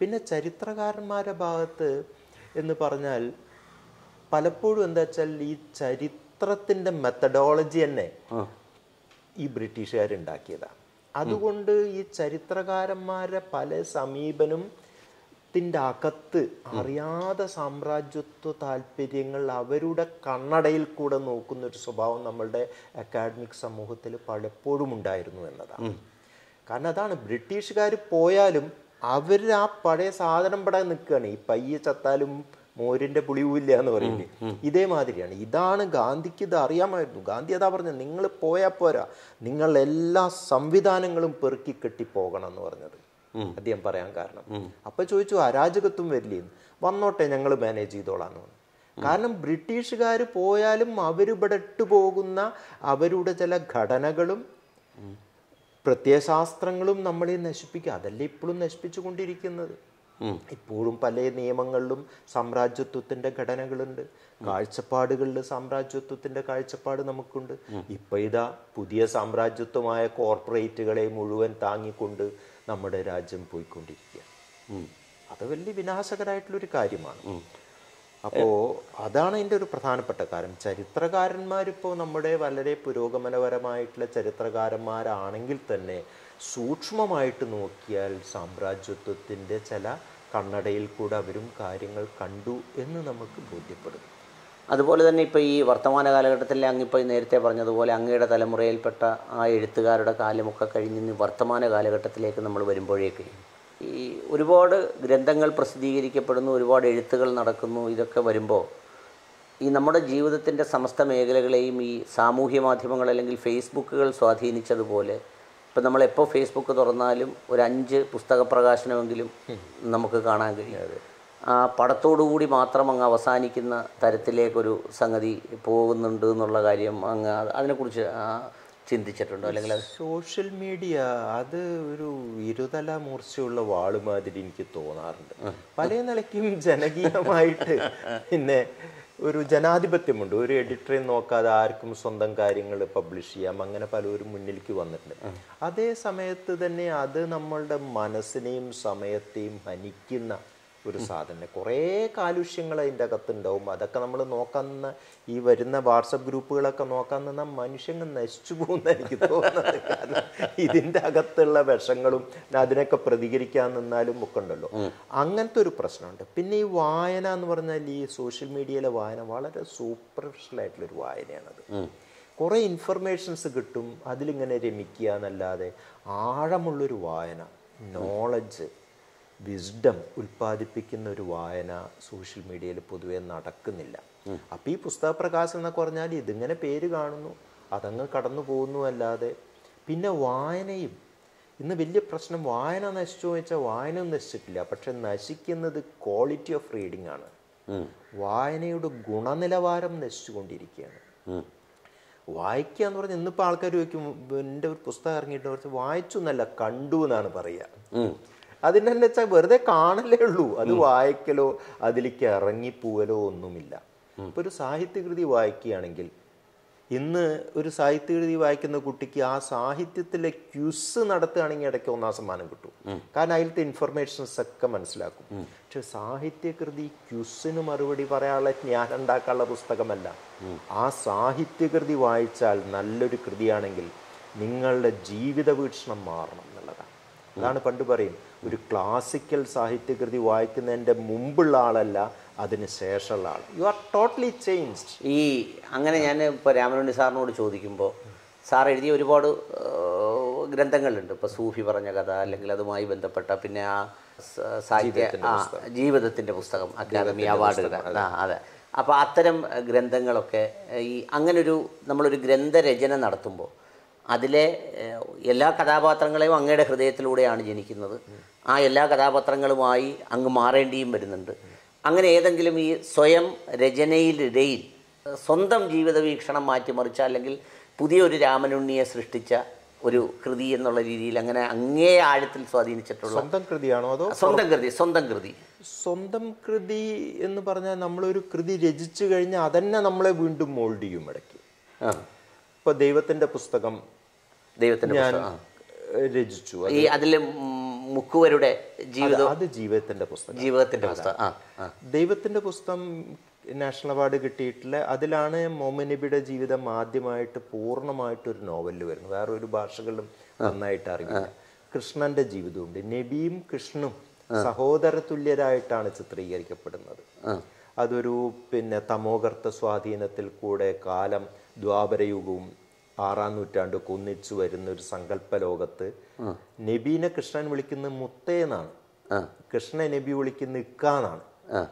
പിന്നെ ചരിത്രകാരന്മാരുടെ ഭാഗത്ത് എന്ന് പറഞ്ഞാൽ പലപ്പോഴും എന്താ വെച്ചാൽ ഈ ചരിത്രത്തിന്റെ മെത്തഡോളജി തന്നെ ഈ ബ്രിട്ടീഷുകാരുണ്ടാക്കിയതാണ്. അതുകൊണ്ട് ഈ ചരിത്രകാരന്മാരുടെ പല സമീപനം ത്തിന്റെ അകത്ത് അറിയാതെ സാമ്രാജ്യത്വ താല്പര്യങ്ങൾ അവരുടെ കണ്ണടയിൽ കൂടെ നോക്കുന്ന ഒരു സ്വഭാവം നമ്മളുടെ അക്കാഡമിക് സമൂഹത്തിൽ പലപ്പോഴും ഉണ്ടായിരുന്നു എന്നതാണ്. കാരണം അതാണ് ബ്രിട്ടീഷുകാർ പോയാലും അവർ ആ പഴയ സാധനം പെടാൻ നിൽക്കുകയാണ്. ഈ പയ്യെ ചത്താലും മോരിന്റെ പുളിവില്ല എന്ന് പറയില്ലേ ഇതേമാതിരിയാണ്. ഇതാണ് ഗാന്ധിക്ക് ഇത് അറിയാമായിരുന്നു. ഗാന്ധി അതാ പറഞ്ഞത് നിങ്ങൾ പോയാൽ പോരാ. നിങ്ങൾ എല്ലാ സംവിധാനങ്ങളും പെറുക്കി കെട്ടി പോകണം എന്ന് പറഞ്ഞത്. അദ്ദേഹം പറയാൻ കാരണം. അപ്പൊ ചോദിച്ചു അരാജകത്വം വരില്ലേ വന്നോട്ടെ ഞങ്ങൾ മാനേജ് ചെയ്തോളാന്ന് പറഞ്ഞു. കാരണം ബ്രിട്ടീഷുകാർ പോയാലും അവരിവിടെ പോകുന്ന അവരുടെ ചില ഘടനകളും പ്രത്യയശാസ്ത്രങ്ങളും നമ്മളെ നശിപ്പിക്കുക അതല്ലേ ഇപ്പോഴും നശിപ്പിച്ചുകൊണ്ടിരിക്കുന്നത്. ഇപ്പോഴും പല നിയമങ്ങളിലും സാമ്രാജ്യത്വത്തിന്റെ ഘടനകളുണ്ട്. കാഴ്ചപ്പാടുകളിൽ സാമ്രാജ്യത്വത്തിന്റെ കാഴ്ചപ്പാട് നമുക്കുണ്ട്. ഇപ്പൊ ഇതാ പുതിയ സാമ്രാജ്യത്വമായ കോർപ്പറേറ്റുകളെ മുഴുവൻ താങ്ങിക്കൊണ്ട് നമ്മുടെ രാജ്യം പോയിക്കൊണ്ടിരിക്കുക. അത് വലിയ വിനാശകരമായിട്ടുള്ളൊരു കാര്യമാണ്. അപ്പോൾ അതാണ് അതിന്റെ ഒരു പ്രധാനപ്പെട്ട കാര്യം. ചരിത്രകാരന്മാരിപ്പോൾ നമ്മുടെ വളരെ പുരോഗമനപരമായിട്ടുള്ള ചരിത്രകാരന്മാരാണെങ്കിൽ തന്നെ സൂക്ഷ്മമായിട്ട് നോക്കിയാൽ സാമ്രാജ്യത്വത്തിന്റെ ചില കണ്ണടയിൽ കൂടെ അവരും കാര്യങ്ങൾ കണ്ടു എന്ന് നമുക്ക് ബോധ്യപ്പെടും അതുപോലെ തന്നെ ഇപ്പോൾ ഈ വർത്തമാന കാലഘട്ടത്തിൽ അങ്ങിപ്പോൾ നേരത്തെ പറഞ്ഞതുപോലെ അങ്ങയുടെ തലമുറയിൽപ്പെട്ട ആ എഴുത്തുകാരുടെ കാലമൊക്കെ കഴിഞ്ഞ് വർത്തമാന കാലഘട്ടത്തിലേക്ക് നമ്മൾ വരുമ്പോഴേക്ക് ഈ ഒരുപാട് ഗ്രന്ഥങ്ങൾ പ്രസിദ്ധീകരിക്കപ്പെടുന്നു ഒരുപാട് എഴുത്തുകൾ നടക്കുന്നു ഇതൊക്കെ വരുമ്പോൾ ഈ നമ്മുടെ ജീവിതത്തിന്റെ സമസ്ത മേഖലകളെയും ഈ സാമൂഹ്യ മാധ്യമങ്ങൾ അല്ലെങ്കിൽ ഫേസ്ബുക്കുകൾ സ്വാധീനിച്ചതുപോലെ ഇപ്പം നമ്മളെപ്പോൾ ഫേസ്ബുക്ക് തുറന്നാലും ഒരു അഞ്ച് പുസ്തക പ്രകാശനമെങ്കിലും നമുക്ക് കാണാൻ കഴിയും. ആ പടത്തോടുകൂടി മാത്രം അങ്ങ് അവസാനിക്കുന്ന തരത്തിലേക്കൊരു സംഗതി പോകുന്നുണ്ട് എന്നുള്ള കാര്യം അങ്ങ് അതിനെക്കുറിച്ച് ചിന്തിച്ചിട്ടുണ്ട്? അല്ലെങ്കിൽ അത് സോഷ്യൽ മീഡിയ അത് ഒരു ഇരുതല മൂർച്ചയുള്ള വാൾ മാതിരി എനിക്ക് തോന്നാറുണ്ട്. പല നിലയ്ക്കും ജനകീയമായിട്ട് പിന്നെ ഒരു ജനാധിപത്യമുണ്ട്. ഒരു എഡിറ്ററെ നോക്കാതെ ആർക്കും സ്വന്തം കാര്യങ്ങൾ പബ്ലിഷ് ചെയ്യാം. അങ്ങനെ പലരും മുന്നിലേക്ക് വന്നിട്ടുണ്ട്. അതേ സമയത്ത് തന്നെ അത് നമ്മളുടെ മനസ്സിനെയും സമയത്തെയും ഹനിക്കുന്ന ഒരു സാധനം. കുറേ കാലുഷ്യങ്ങൾ അതിന്റെ അകത്തുണ്ടാവും. അതൊക്കെ നമ്മൾ നോക്കാൻ നിന്ന ഈ വരുന്ന വാട്സപ്പ് ഗ്രൂപ്പുകളൊക്കെ നോക്കാൻ നിന്ന മനുഷ്യങ്ങൾ നശിച്ചു പോകുന്ന എനിക്ക് തോന്നുന്നത്. കാരണം ഇതിന്റെ അകത്തുള്ള വിഷങ്ങളും അതിനൊക്കെ പ്രതികരിക്കാൻ നിന്നാലും ഒക്കെ ഉണ്ടല്ലോ. അങ്ങനത്തെ ഒരു പ്രശ്നമുണ്ട്. പിന്നെ ഈ വായന എന്ന് പറഞ്ഞാൽ ഈ സോഷ്യൽ മീഡിയയിലെ വായന വളരെ സൂപ്പർഫിഷ്യൽ ആയിട്ടുള്ളൊരു വായനയാണത്. കുറേ ഇൻഫർമേഷൻസ് കിട്ടും. അതിലിങ്ങനെ രമിക്കുക എന്നല്ലാതെ ആഴമുള്ളൊരു വായന നോളജ് വിസ്ഡം ഉൽപ്പാദിപ്പിക്കുന്ന ഒരു വായന സോഷ്യൽ മീഡിയയിൽ പൊതുവേ നടക്കുന്നില്ല. അപ്പം ഈ പുസ്തക പ്രകാശനം എന്നൊക്കെ പറഞ്ഞാൽ ഇതിങ്ങനെ പേര് കാണുന്നു അതങ്ങ് കടന്നു പോകുന്നു അല്ലാതെ. പിന്നെ വായനയും ഇന്ന് വലിയ പ്രശ്നം വായന നശിച്ചു വെച്ചാൽ വായന നശിച്ചിട്ടില്ല. പക്ഷെ നശിക്കുന്നത് ക്വാളിറ്റി ഓഫ് റീഡിംഗ് ആണ്. വായനയുടെ ഗുണനിലവാരം നശിച്ചുകൊണ്ടിരിക്കുകയാണ്. വായിക്കുക എന്ന് പറഞ്ഞാൽ ഇന്നിപ്പോൾ ആൾക്കാർ ചോദിക്കും എന്റെ ഒരു പുസ്തകം ഇറങ്ങിയിട്ട് കുറച്ച് വായിച്ചു എന്നല്ല കണ്ടു എന്നാണ് പറയുക. അതിനെന്ന് വെച്ചാൽ വെറുതെ കാണലേ ഉള്ളൂ. അത് വായിക്കലോ അതിലേക്ക് ഇറങ്ങിപ്പോവലോ ഒന്നുമില്ല. ഇപ്പൊ ഒരു സാഹിത്യകൃതി വായിക്കുകയാണെങ്കിൽ ഇന്ന് ഒരു സാഹിത്യകൃതി വായിക്കുന്ന കുട്ടിക്ക് ആ സാഹിത്യത്തിലെ ക്യൂസ് നടത്തുകയാണെങ്കിൽ ഇടയ്ക്ക് ഒന്നാം സമ്മാനം കിട്ടും. കാരണം അതിലത്തെ ഇൻഫർമേഷൻസ് ഒക്കെ മനസ്സിലാക്കും. പക്ഷെ സാഹിത്യകൃതി ക്യൂസിന് മറുപടി പറയാനുള്ള ജ്ഞാനം ഉണ്ടാക്കാനുള്ള പുസ്തകമല്ല. ആ സാഹിത്യകൃതി വായിച്ചാൽ നല്ലൊരു കൃതിയാണെങ്കിൽ നിങ്ങളുടെ ജീവിത വീക്ഷണം മാറണം എന്നുള്ളതാണ്. അതാണ് പണ്ട് പറയും ഒരു ക്ലാസിക്കൽ സാഹിത്യകൃതി വായിക്കുന്നതിന്റെ മുമ്പുള്ള ആളല്ല അതിന് ശേഷമുള്ള ആൾ. യു ആർ ടോട്ടലി ചേഞ്ച്ഡ് ഈ അങ്ങനെ ഞാൻ ഇപ്പോൾ രാമനുണ്ണി സാറിനോട് ചോദിക്കുമ്പോൾ സാർ എഴുതിയ ഒരുപാട് ഗ്രന്ഥങ്ങളുണ്ട്. ഇപ്പോൾ സൂഫി പറഞ്ഞ കഥ അല്ലെങ്കിൽ അതുമായി ബന്ധപ്പെട്ട പിന്നെ ആ സാഹിത്യ ജീവിതത്തിന്റെ പുസ്തകം. അക്കാദമി അവാർഡ് ആ അതെ. അപ്പോൾ അത്തരം ഗ്രന്ഥങ്ങളൊക്കെ ഈ അങ്ങനൊരു നമ്മളൊരു ഗ്രന്ഥരചന നടത്തുമ്പോൾ അതിലെ എല്ലാ കഥാപാത്രങ്ങളെയും അങ്ങയുടെ ഹൃദയത്തിലൂടെയാണ് ജനിക്കുന്നത്. ആ എല്ലാ കഥാപാത്രങ്ങളുമായി അങ്ങ് മാറേണ്ടിയും വരുന്നുണ്ട്. അങ്ങനെ ഏതെങ്കിലും ഈ സ്വയം രചനയിലിടയിൽ സ്വന്തം ജീവിത വീക്ഷണം മാറ്റിമറിച്ച അല്ലെങ്കിൽ പുതിയൊരു രാമനുണ്ണിയെ സൃഷ്ടിച്ച ഒരു കൃതി എന്നുള്ള രീതിയിൽ അങ്ങനെ അങ്ങേ ആഴത്തിൽ സ്വാധീനിച്ചിട്ടുള്ള സ്വന്തം കൃതിയാണോ അതോ സ്വന്തം കൃതി സ്വന്തം കൃതി. സ്വന്തം കൃതി എന്ന് പറഞ്ഞാൽ നമ്മളൊരു കൃതി രചിച്ചു കഴിഞ്ഞാൽ അതന്നെ നമ്മളെ വീണ്ടും മോൾഡ് ചെയ്യും ഇടയ്ക്ക്. ആ. ദൈവത്തിന്റെ പുസ്തകം ദൈവത്തിന്റെ ഞാൻ പുസ്തകം. രചിച്ചു. ഈ അതിൽ മുക്കുവരുടെ ജീവിതം അത് ജീവിതത്തിന്റെ പുസ്തകം. ജീവിതത്തിന്റെ പുസ്തകം. ദൈവത്തിന്റെ പുസ്തകം നാഷണൽ അവാർഡ് കിട്ടിയിട്ടില്ല. അതിലാണ് മൊമനബിയുടെ നബിയുടെ ജീവിതം ആദ്യമായിട്ട് പൂർണമായിട്ട് ഒരു നോവലിൽ വരുന്നത്. വേറെ ഒരു ഭാഷകളിലും നന്നായിട്ട് അറിയില്ല കൃഷ്ണന്റെ ജീവിതമുണ്ട്. നബിയും കൃഷ്ണും സഹോദര തുല്യരായിട്ടാണ് ചിത്രീകരിക്കപ്പെടുന്നത്. അതൊരു പിന്നെ തമോഗർത്ത സ്വാധീനത്തിൽ കൂടെ കാലം ദ്വാപരയുഗവും ആറാം നൂറ്റാണ്ട് ഒന്നിച്ചു വരുന്ന ഒരു സങ്കല്പ ലോകത്ത് നബീനെ കൃഷ്ണൻ വിളിക്കുന്നത് മുത്തേന്നാണ് കൃഷ്ണ നബി വിളിക്കുന്ന ഇക്കാന്നാണ്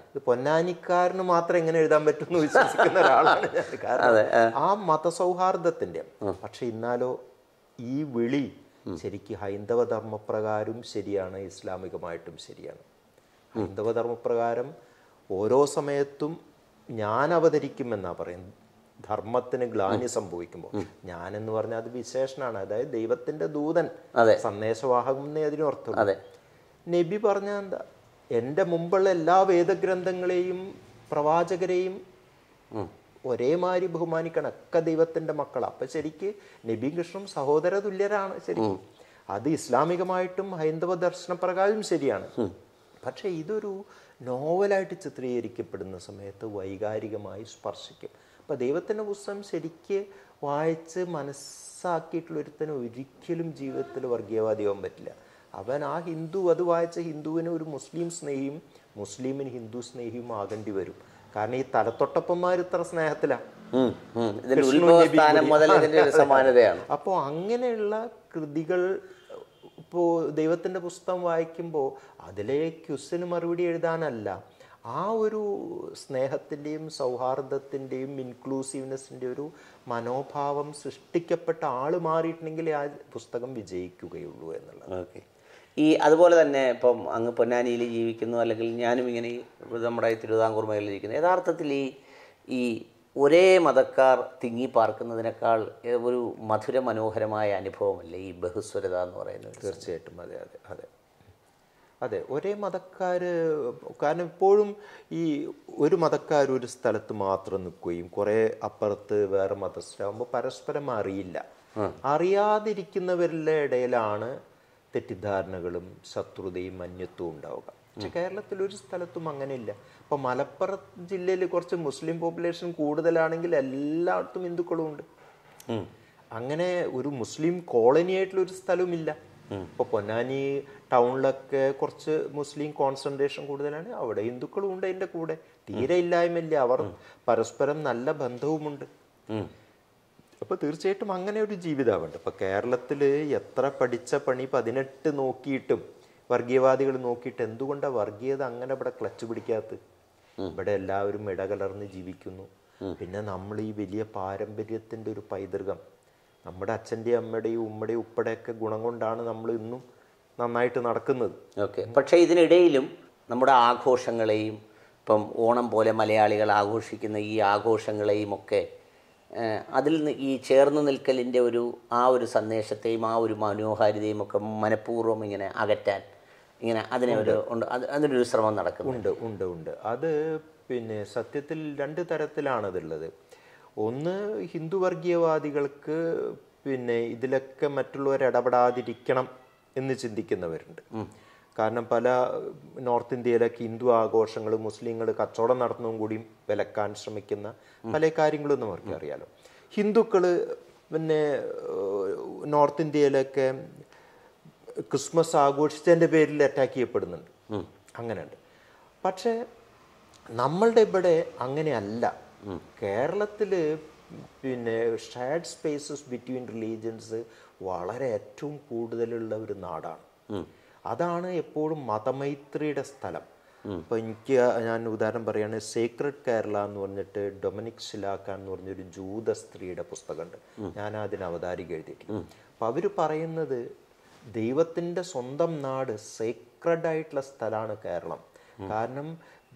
ഇത് പൊന്നാനിക്കാരന് മാത്രം എങ്ങനെ എഴുതാൻ പറ്റുമെന്ന് വിശ്വസിക്കുന്ന ഒരാളാണ് കാരണം ആ. മതസൗഹാർദ്ദത്തിന്റെ പക്ഷെ ഇന്നാലോ ഈ വിളി ശരിക്ക് ഹൈന്ദവ ധർമ്മപ്രകാരം ശരിയാണ് ഇസ്ലാമികമായിട്ടും ശരിയാണ്. ഹൈന്ദവ ധർമ്മപ്രകാരം ഓരോ സമയത്തും ഞാൻ അവതരിക്കുമെന്നാ പറയുന്നത്. ധർമ്മത്തിന് ഗ്ലാനി സംഭവിക്കുമ്പോൾ ഞാൻ എന്ന് പറഞ്ഞാൽ അത് വിശേഷനാണ് അതായത് ദൈവത്തിന്റെ ദൂതൻ. സന്ദേശവാഹകം എന്നേ അതിനർത്ഥം നബി പറഞ്ഞ എന്താ? എന്റെ മുമ്പുള്ള എല്ലാ വേദഗ്രന്ഥങ്ങളെയും പ്രവാചകരെയും ഒരേമാതിരി ബഹുമാനിക്കണം. ഒക്കെ ദൈവത്തിന്റെ മക്കളാണ് അപ്പൊ ശരിക്ക് നബിയും കൃഷ്ണനും സഹോദര തുല്യരാണ് ശരിക്കും. അത് ഇസ്ലാമികമായിട്ടും ഹൈന്ദവ ദർശനപ്രകാരം ശരിയാണ്. പക്ഷെ ഇതൊരു നോവലായിട്ട് ചിത്രീകരിക്കപ്പെടുന്ന സമയത്ത് വൈകാരികമായി സ്പർശിക്കും. അപ്പൊ ദൈവത്തിന്റെ പുസ്തകം ശരിക്ക് വായിച്ച് മനസ്സാക്കിയിട്ടുള്ള ഒരുത്തന് ഒരിക്കലും ജീവിതത്തിൽ വർഗീയവാദിയാവാൻ പറ്റില്ല. അവൻ ആ ഹിന്ദു അത് വായിച്ച ഹിന്ദുവിന് ഒരു മുസ്ലിം സ്നേഹിയും മുസ്ലിമിന് ഹിന്ദു സ്നേഹിയും ആകേണ്ടി വരും. കാരണം ഈ തലത്തൊട്ടപ്പന്മാർ ഇത്ര സ്നേഹത്തിലാണ് അപ്പോൾ അങ്ങനെയുള്ള കൃതികൾ ഇപ്പോൾ ദൈവത്തിന്റെ പുസ്തകം വായിക്കുമ്പോൾ അതിലെ ക്യുസിന് മറുപടി എഴുതാനല്ല. ആ ഒരു സ്നേഹത്തിന്റെയും സൗഹാർദ്ദത്തിന്റെയും ഇൻക്ലൂസീവ്നെസ്സിന്റെ ഒരു മനോഭാവം സൃഷ്ടിക്കപ്പെട്ട ആൾ മാറിയിട്ടുണ്ടെങ്കിൽ ആ പുസ്തകം വിജയിക്കുകയുള്ളൂ എന്നുള്ളത്. ഓക്കെ. ഈ അതുപോലെ തന്നെ ഇപ്പം അങ്ങ് പൊന്നാനിയിൽ ജീവിക്കുന്നു അല്ലെങ്കിൽ ഞാനും ഇങ്ങനെ നമ്മുടെ തിരുവിതാംകൂർ മേഖലയിൽ ഇരിക്കുന്നു. യഥാർത്ഥത്തിൽ ഈ ഈ ഒരേ മതക്കാർ തിങ്ങി പാർക്കുന്നതിനേക്കാൾ ഒരു മധുര മനോഹരമായ അനുഭവമല്ലേ ഈ ബഹുസ്വരത എന്ന് പറയുന്നത്? തീർച്ചയായിട്ടും. അതെ അതെ അതെ. അതെ ഒരേ മതക്കാർ കാരണം ഇപ്പോഴും ഈ ഒരു മതക്കാർ ഒരു സ്ഥലത്ത് മാത്രം നിൽക്കുകയും കുറേ അപ്പുറത്ത് വേറെ മതസ്ഥരാകുമ്പോൾ പരസ്പരം അറിയില്ല. അറിയാതിരിക്കുന്നവരുടെ ഇടയിലാണ് തെറ്റിദ്ധാരണകളും ശത്രുതയും അന്യത്വവും ഉണ്ടാവുക. പക്ഷെ കേരളത്തിൽ ഒരു സ്ഥലത്തും അങ്ങനെയില്ല. ഇപ്പൊ മലപ്പുറം ജില്ലയിൽ കുറച്ച് മുസ്ലിം പോപ്പുലേഷൻ കൂടുതലാണെങ്കിൽ എല്ലായിടത്തും ഹിന്ദുക്കളും ഉണ്ട് അങ്ങനെ ഒരു മുസ്ലിം കോളനി ആയിട്ടുള്ള ഒരു സ്ഥലവുമില്ല. ഇപ്പൊ പൊന്നാനി ടൗണിലൊക്കെ കുറച്ച് മുസ്ലിം കോൺസെൻട്രേഷൻ കൂടുതലാണ്. അവിടെ ഹിന്ദുക്കളും ഉണ്ട് അതിന്റെ കൂടെ. തീരെ ഇല്ലായ്മയില്ല. അവർ പരസ്പരം നല്ല ബന്ധവുമുണ്ട്. അപ്പോൾ അപ്പൊ തീർച്ചയായിട്ടും അങ്ങനെ ഒരു ജീവിതമുണ്ട് ഇപ്പൊ കേരളത്തിൽ എത്ര പഠിച്ച പണി പതിനെട്ട് നോക്കിയിട്ടും വർഗീയവാദികൾ നോക്കിയിട്ട് എന്തുകൊണ്ടാണ് വർഗീയത അങ്ങനെ ഇവിടെ ക്ലച്ച് പിടിക്കാത്തത്? ഇവിടെ എല്ലാവരും ഇടകലർന്ന് ജീവിക്കുന്നു. പിന്നെ നമ്മൾ ഈ വലിയ പാരമ്പര്യത്തിന്റെ ഒരു പൈതൃകം. നമ്മുടെ അച്ഛന്റെയും അമ്മയുടെയും ഉമ്മയുടെയും ഉപ്പടെയൊക്കെ ഗുണം കൊണ്ടാണ് നമ്മൾ ഇന്നും നന്നായിട്ട് നടക്കുന്നത്. ഓക്കെ. പക്ഷേ ഇതിനിടയിലും നമ്മുടെ ആഘോഷങ്ങളെയും ഇപ്പം ഓണം പോലെ മലയാളികൾ ആഘോഷിക്കുന്ന ഈ ആഘോഷങ്ങളെയും ഒക്കെ അതിൽ നിന്ന് ഈ ചേർന്ന് നിൽക്കലിന്റെ ഒരു ആ ഒരു സന്ദേശത്തെയും ആ ഒരു മനോഹാരിതയും ഒക്കെ മനഃപൂർവം ഇങ്ങനെ അകറ്റാൻ ഇങ്ങനെ അതിനെ ഒരു ഉണ്ട്. അത് അതിനൊരു ശ്രമം നടക്കുന്നുണ്ട്. ഉണ്ട് ഉണ്ട്. അത് പിന്നെ സത്യത്തിൽ രണ്ട് തരത്തിലാണതുള്ളത്. ഒന്ന് ഹിന്ദു വർഗീയവാദികൾക്ക് പിന്നെ ഇതിലൊക്കെ മറ്റുള്ളവർ ഇടപെടാതിരിക്കണം എന്ന് ചിന്തിക്കുന്നവരുണ്ട്. കാരണം പല നോർത്ത് ഇന്ത്യയിലൊക്കെ ഹിന്ദു ആഘോഷങ്ങൾ മുസ്ലിങ്ങൾ കച്ചവടം നടത്തുന്നതും കൂടിയും വിലക്കാൻ ശ്രമിക്കുന്ന പല കാര്യങ്ങളും നമുക്ക് അറിയാലോ. ഹിന്ദുക്കൾ പിന്നെ നോർത്ത് ഇന്ത്യയിലൊക്കെ ക്രിസ്മസ് ആഘോഷിച്ചതിന്റെ പേരിൽ അറ്റാക്ക് ചെയ്യപ്പെടുന്നുണ്ട്. അങ്ങനെയുണ്ട്. പക്ഷേ നമ്മളുടെ ഇവിടെ അങ്ങനെയല്ല. കേരളത്തിൽ പിന്നെ ഷെയർഡ് സ്പേസസ് ബിറ്റ്വീൻ റിലീജിയൻസ് വളരെ ഏറ്റവും കൂടുതലുള്ള ഒരു നാടാണ്. അതാണ് എപ്പോഴും മതമൈത്രിയുടെ സ്ഥലം. ഇപ്പൊ എനിക്ക് ഞാൻ ഉദാഹരണം പറയാണ് സീക്രട്ട് കേരള എന്ന് പറഞ്ഞിട്ട് ഡൊമിനിക് സിലാക്ക എന്ന് പറഞ്ഞൊരു ജൂത സ്ത്രീയുടെ പുസ്തകമുണ്ട്. ഞാൻ അതിന് അവതാരിക എഴുതിയിട്ടുണ്ട്. അപ്പൊ അവർ പറയുന്നത് ദൈവത്തിന്റെ സ്വന്തം നാട് സേക്രഡ് ആയിട്ടുള്ള സ്ഥലമാണ് കേരളം. കാരണം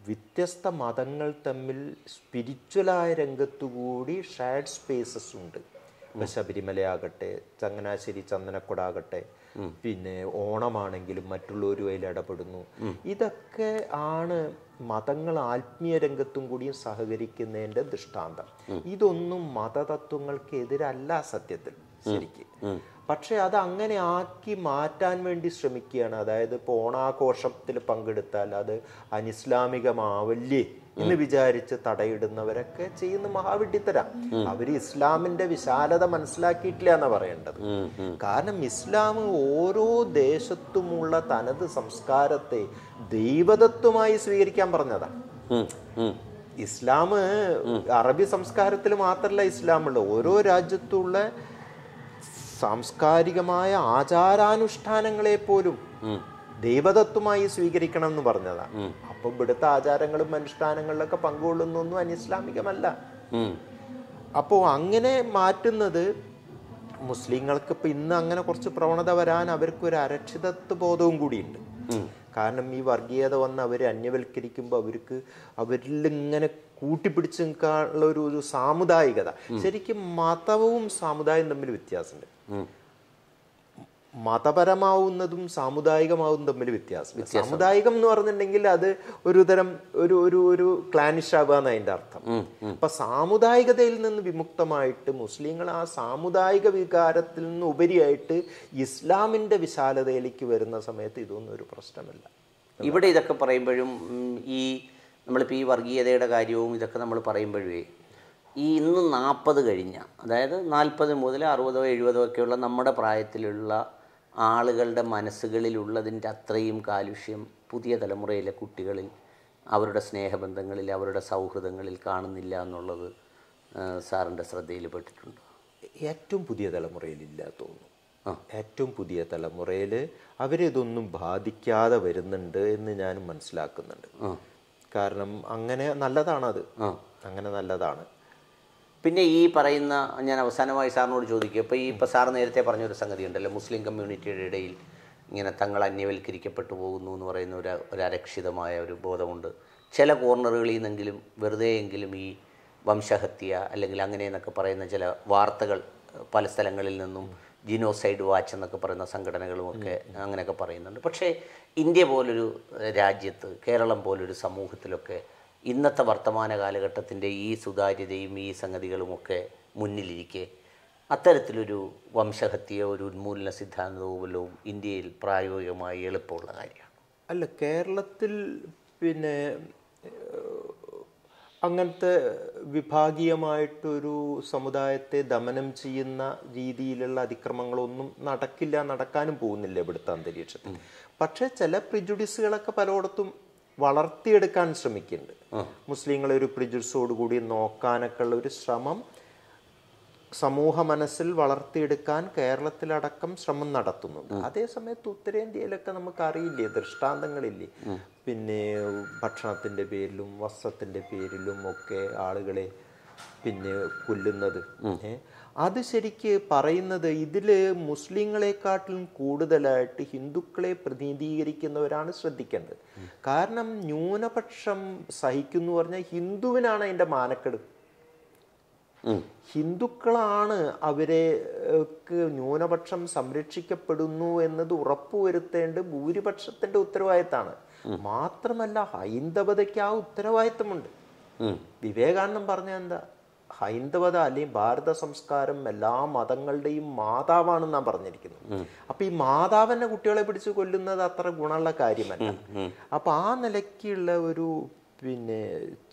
വ്യത്യസ്ത മതങ്ങൾ തമ്മിൽ സ്പിരിച്വലായ രംഗത്തുകൂടി ഷെയർഡ് സ്പേസസ് ഉണ്ട്. ഇപ്പം ശബരിമലയാകട്ടെ ചങ്ങനാശ്ശേരി ചന്ദനക്കുടാകട്ടെ പിന്നെ ഓണമാണെങ്കിലും മറ്റുള്ളവരും അതിൽ ഇടപെടുന്നു. ഇതൊക്കെ ആണ് മതങ്ങൾ ആത്മീയ രംഗത്തും കൂടിയും സഹകരിക്കുന്നതിന്റെ ദൃഷ്ടാന്തം. ഇതൊന്നും മതതത്വങ്ങൾക്ക് എതിരല്ല സത്യത്തിൽ. ശരിക്ക്. പക്ഷെ അത് അങ്ങനെ ആക്കി മാറ്റാൻ വേണ്ടി ശ്രമിക്കുകയാണ്. അതായത് ഇപ്പോൾ ഓണാഘോഷത്തിൽ പങ്കെടുത്താൽ അത് അനിസ്ലാമികമാവല്ലേ എന്ന് വിചാരിച്ച് തടയിടുന്നവരൊക്കെ ചെയ്യുന്ന മഹാവിഡ്ഢിത്തരം. അവർ ഇസ്ലാമിന്റെ വിശാലത മനസ്സിലാക്കിയിട്ടില്ല എന്നാ പറയേണ്ടത്. കാരണം ഇസ്ലാം ഓരോ ദേശത്തുമുള്ള തനത് സംസ്കാരത്തെ ദൈവതത്വമായി സ്വീകരിക്കാൻ പറഞ്ഞതാ. ഇസ്ലാം അറബി സംസ്കാരത്തിൽ മാത്രമല്ല ഇസ്ലാമുള്ള ഓരോ രാജ്യത്തുള്ള സാംസ്കാരികമായ ആചാരാനുഷ്ഠാനങ്ങളെ പോലും ദൈവതത്വമായി സ്വീകരിക്കണം എന്ന് പറഞ്ഞതാ. അപ്പൊ ഇവിടുത്തെ ആചാരങ്ങളും അനുഷ്ഠാനങ്ങളിലൊക്കെ പങ്കുകൊള്ളുന്നൊന്നും അനിസ്ലാമികമല്ല അപ്പോ അപ്പോൾ അങ്ങനെ മാറ്റുന്നത് മുസ്ലിങ്ങൾക്ക് ഇപ്പൊ ഇന്ന് അങ്ങനെ കുറച്ച് പ്രവണത വരാൻ അവർക്ക് ഒരു അരക്ഷിതത്വ ബോധവും കൂടിയുണ്ട്. കാരണം ഈ വർഗീയത വന്ന് അവർ അന്യവൽക്കരിക്കുമ്പോൾ അവർക്ക് അവരിൽ ഇങ്ങനെ കൂട്ടിപ്പിടിച്ച് നിൽക്കാനുള്ള ഒരു ഒരു സാമുദായികത. ശരിക്കും മതവും സാമുദായവും തമ്മിൽ വ്യത്യാസമുണ്ട്. മതപരമാവുന്നതും സാമുദായികമാവുന്നതും തമ്മിൽ വ്യത്യാസം. സാമുദായികം എന്ന് പറഞ്ഞിട്ടുണ്ടെങ്കിൽ അത് ഒരു തരം ഒരു ഒരു ഒരു ക്ലാനിഷ് ആവുക എന്ന് അതിന്റെ അർത്ഥം അപ്പൊ സാമുദായികതയിൽ നിന്ന് വിമുക്തമായിട്ട് മുസ്ലിങ്ങൾ ആ സാമുദായിക വികാരത്തിൽ നിന്ന് ഉപരിയായിട്ട് ഇസ്ലാമിന്റെ വിശാലതയിലേക്ക് വരുന്ന സമയത്ത് ഇതൊന്നും ഒരു പ്രശ്നമല്ല. ഇവിടെ ഇതൊക്കെ പറയുമ്പോഴും ഈ നമ്മളിപ്പോൾ ഈ വർഗീയതയുടെ കാര്യവും ഇതൊക്കെ നമ്മൾ പറയുമ്പോഴേ ഈ ഇന്ന് നാൽപ്പത് കഴിഞ്ഞ അതായത് നാൽപ്പത് മുതൽ അറുപതോ എഴുപതോ ഒക്കെയുള്ള നമ്മുടെ പ്രായത്തിലുള്ള ആളുകളുടെ മനസ്സുകളിലുള്ളതിന്റെ അത്രയും കാലുഷ്യം പുതിയ തലമുറയിലെ കുട്ടികളിൽ അവരുടെ സ്നേഹബന്ധങ്ങളിൽ അവരുടെ സൗഹൃദങ്ങളിൽ കാണുന്നില്ല എന്നുള്ളത് സാറിന്റെ ശ്രദ്ധയിൽപ്പെട്ടിട്ടുണ്ട് ഏറ്റവും പുതിയ തലമുറയിലില്ല തോന്നുന്നു. ഏറ്റവും പുതിയ തലമുറയിൽ അവരിതൊന്നും ബാധിക്കാതെ വരുന്നുണ്ട് എന്ന് ഞാൻ മനസ്സിലാക്കുന്നുണ്ട്. കാരണം അങ്ങനെ നല്ലതാണത്. അങ്ങനെ നല്ലതാണ്. പിന്നെ ഈ പറയുന്ന ഞാൻ അവസാനമായി സാറിനോട് ചോദിക്കുക ഇപ്പോൾ ഈ ഇപ്പോൾ സാർ നേരത്തെ പറഞ്ഞൊരു സംഗതി ഉണ്ടല്ലോ മുസ്ലിം കമ്മ്യൂണിറ്റിയുടെ ഇടയിൽ ഇങ്ങനെ തങ്ങൾ അന്യവൽക്കരിക്കപ്പെട്ടു പോകുന്നു എന്ന് പറയുന്ന ഒരു ഒരു അരക്ഷിതമായ ഒരു ബോധമുണ്ട്. ചില കോർണറുകളിൽ നിന്നെങ്കിലും വെറുതെയെങ്കിലും ഈ വംശഹത്യ അല്ലെങ്കിൽ അങ്ങനെ എന്നൊക്കെ പറയുന്ന ചില വാർത്തകൾ പല സ്ഥലങ്ങളിൽ നിന്നും ജിനോസൈഡ് വാച്ച് എന്നൊക്കെ പറയുന്ന സംഘടനകളുമൊക്കെ അങ്ങനെയൊക്കെ പറയുന്നുണ്ട്. പക്ഷേ ഇന്ത്യ പോലൊരു രാജ്യത്ത് കേരളം പോലൊരു സമൂഹത്തിലൊക്കെ ഇന്നത്തെ വർത്തമാന കാലഘട്ടത്തിന്റെ ഈ സുതാര്യതയും ഈ സംഗതികളുമൊക്കെ മുന്നിലിരിക്കെ അത്തരത്തിലൊരു വംശഹത്യ ഒരു ഉന്മൂലന സിദ്ധാന്തവും വല്ലതും ഇന്ത്യയിൽ പ്രായോഗികമായി എളുപ്പമുള്ള കാര്യമാണ്. അല്ല കേരളത്തിൽ പിന്നെ അങ്ങനത്തെ വിഭാഗീയമായിട്ടൊരു സമുദായത്തെ ദമനം ചെയ്യുന്ന രീതിയിലുള്ള അതിക്രമങ്ങളൊന്നും നടക്കില്ല നടക്കാനും പോകുന്നില്ല ഇവിടുത്തെ അന്തരീക്ഷത്തിൽ. പക്ഷേ ചില പ്രിജുഡിസുകളൊക്കെ പലയിടത്തും വളർത്തിയെടുക്കാൻ ശ്രമിക്കുന്നുണ്ട്. മുസ്ലിങ്ങളെ ഒരു കൂടി നോക്കാനൊക്കെ ഉള്ള ഒരു ശ്രമം സമൂഹ മനസ്സിൽ വളർത്തിയെടുക്കാൻ കേരളത്തിലടക്കം ശ്രമം നടത്തുന്നുണ്ട്. അതേസമയത്ത് ഉത്തരേന്ത്യയിലൊക്കെ നമുക്ക് അറിയില്ലേ ദൃഷ്ടാന്തങ്ങളില്ലേ പിന്നെ ഭക്ഷണത്തിന്റെ പേരിലും വസ്ത്രത്തിന്റെ പേരിലും ഒക്കെ ആളുകളെ പിന്നെ കൊല്ലുന്നത്. ഏ? അത് ശരിക്ക് പറയുന്നത് ഇതിൽ മുസ്ലിങ്ങളെക്കാട്ടിലും കൂടുതലായിട്ട് ഹിന്ദുക്കളെ പ്രതിനിധീകരിക്കുന്നവരാണ് ശ്രദ്ധിക്കേണ്ടത്. കാരണം ന്യൂനപക്ഷം സഹിക്കുന്നു പറഞ്ഞാൽ ഹിന്ദുവിനാണ് അതിന്റെ മാനക്കെട്. ഹിന്ദുക്കളാണ് അവരെ ന്യൂനപക്ഷം സംരക്ഷിക്കപ്പെടുന്നു എന്നത് ഉറപ്പുവരുത്തേണ്ട ഭൂരിപക്ഷത്തിന്റെ ഉത്തരവാദിത്തമാണ്. മാത്രമല്ല ഹൈന്ദവതയ്ക്ക് ആ ഉത്തരവാദിത്തമുണ്ട്. വിവേകാനന്ദം പറഞ്ഞ എന്താ? ഹൈന്ദവത അല്ലെങ്കിൽ ഭാരത സംസ്കാരം എല്ലാ മതങ്ങളുടെയും മാതാവാണെന്ന് ഞാൻ പറഞ്ഞിരിക്കുന്നു. അപ്പൊ ഈ മാതാവിനെ കുട്ടികളെ പിടിച്ച് കൊല്ലുന്നത് അത്ര ഗുണമുള്ള കാര്യമല്ല. അപ്പൊ ആ നിലയ്ക്കുള്ള ഒരു പിന്നെ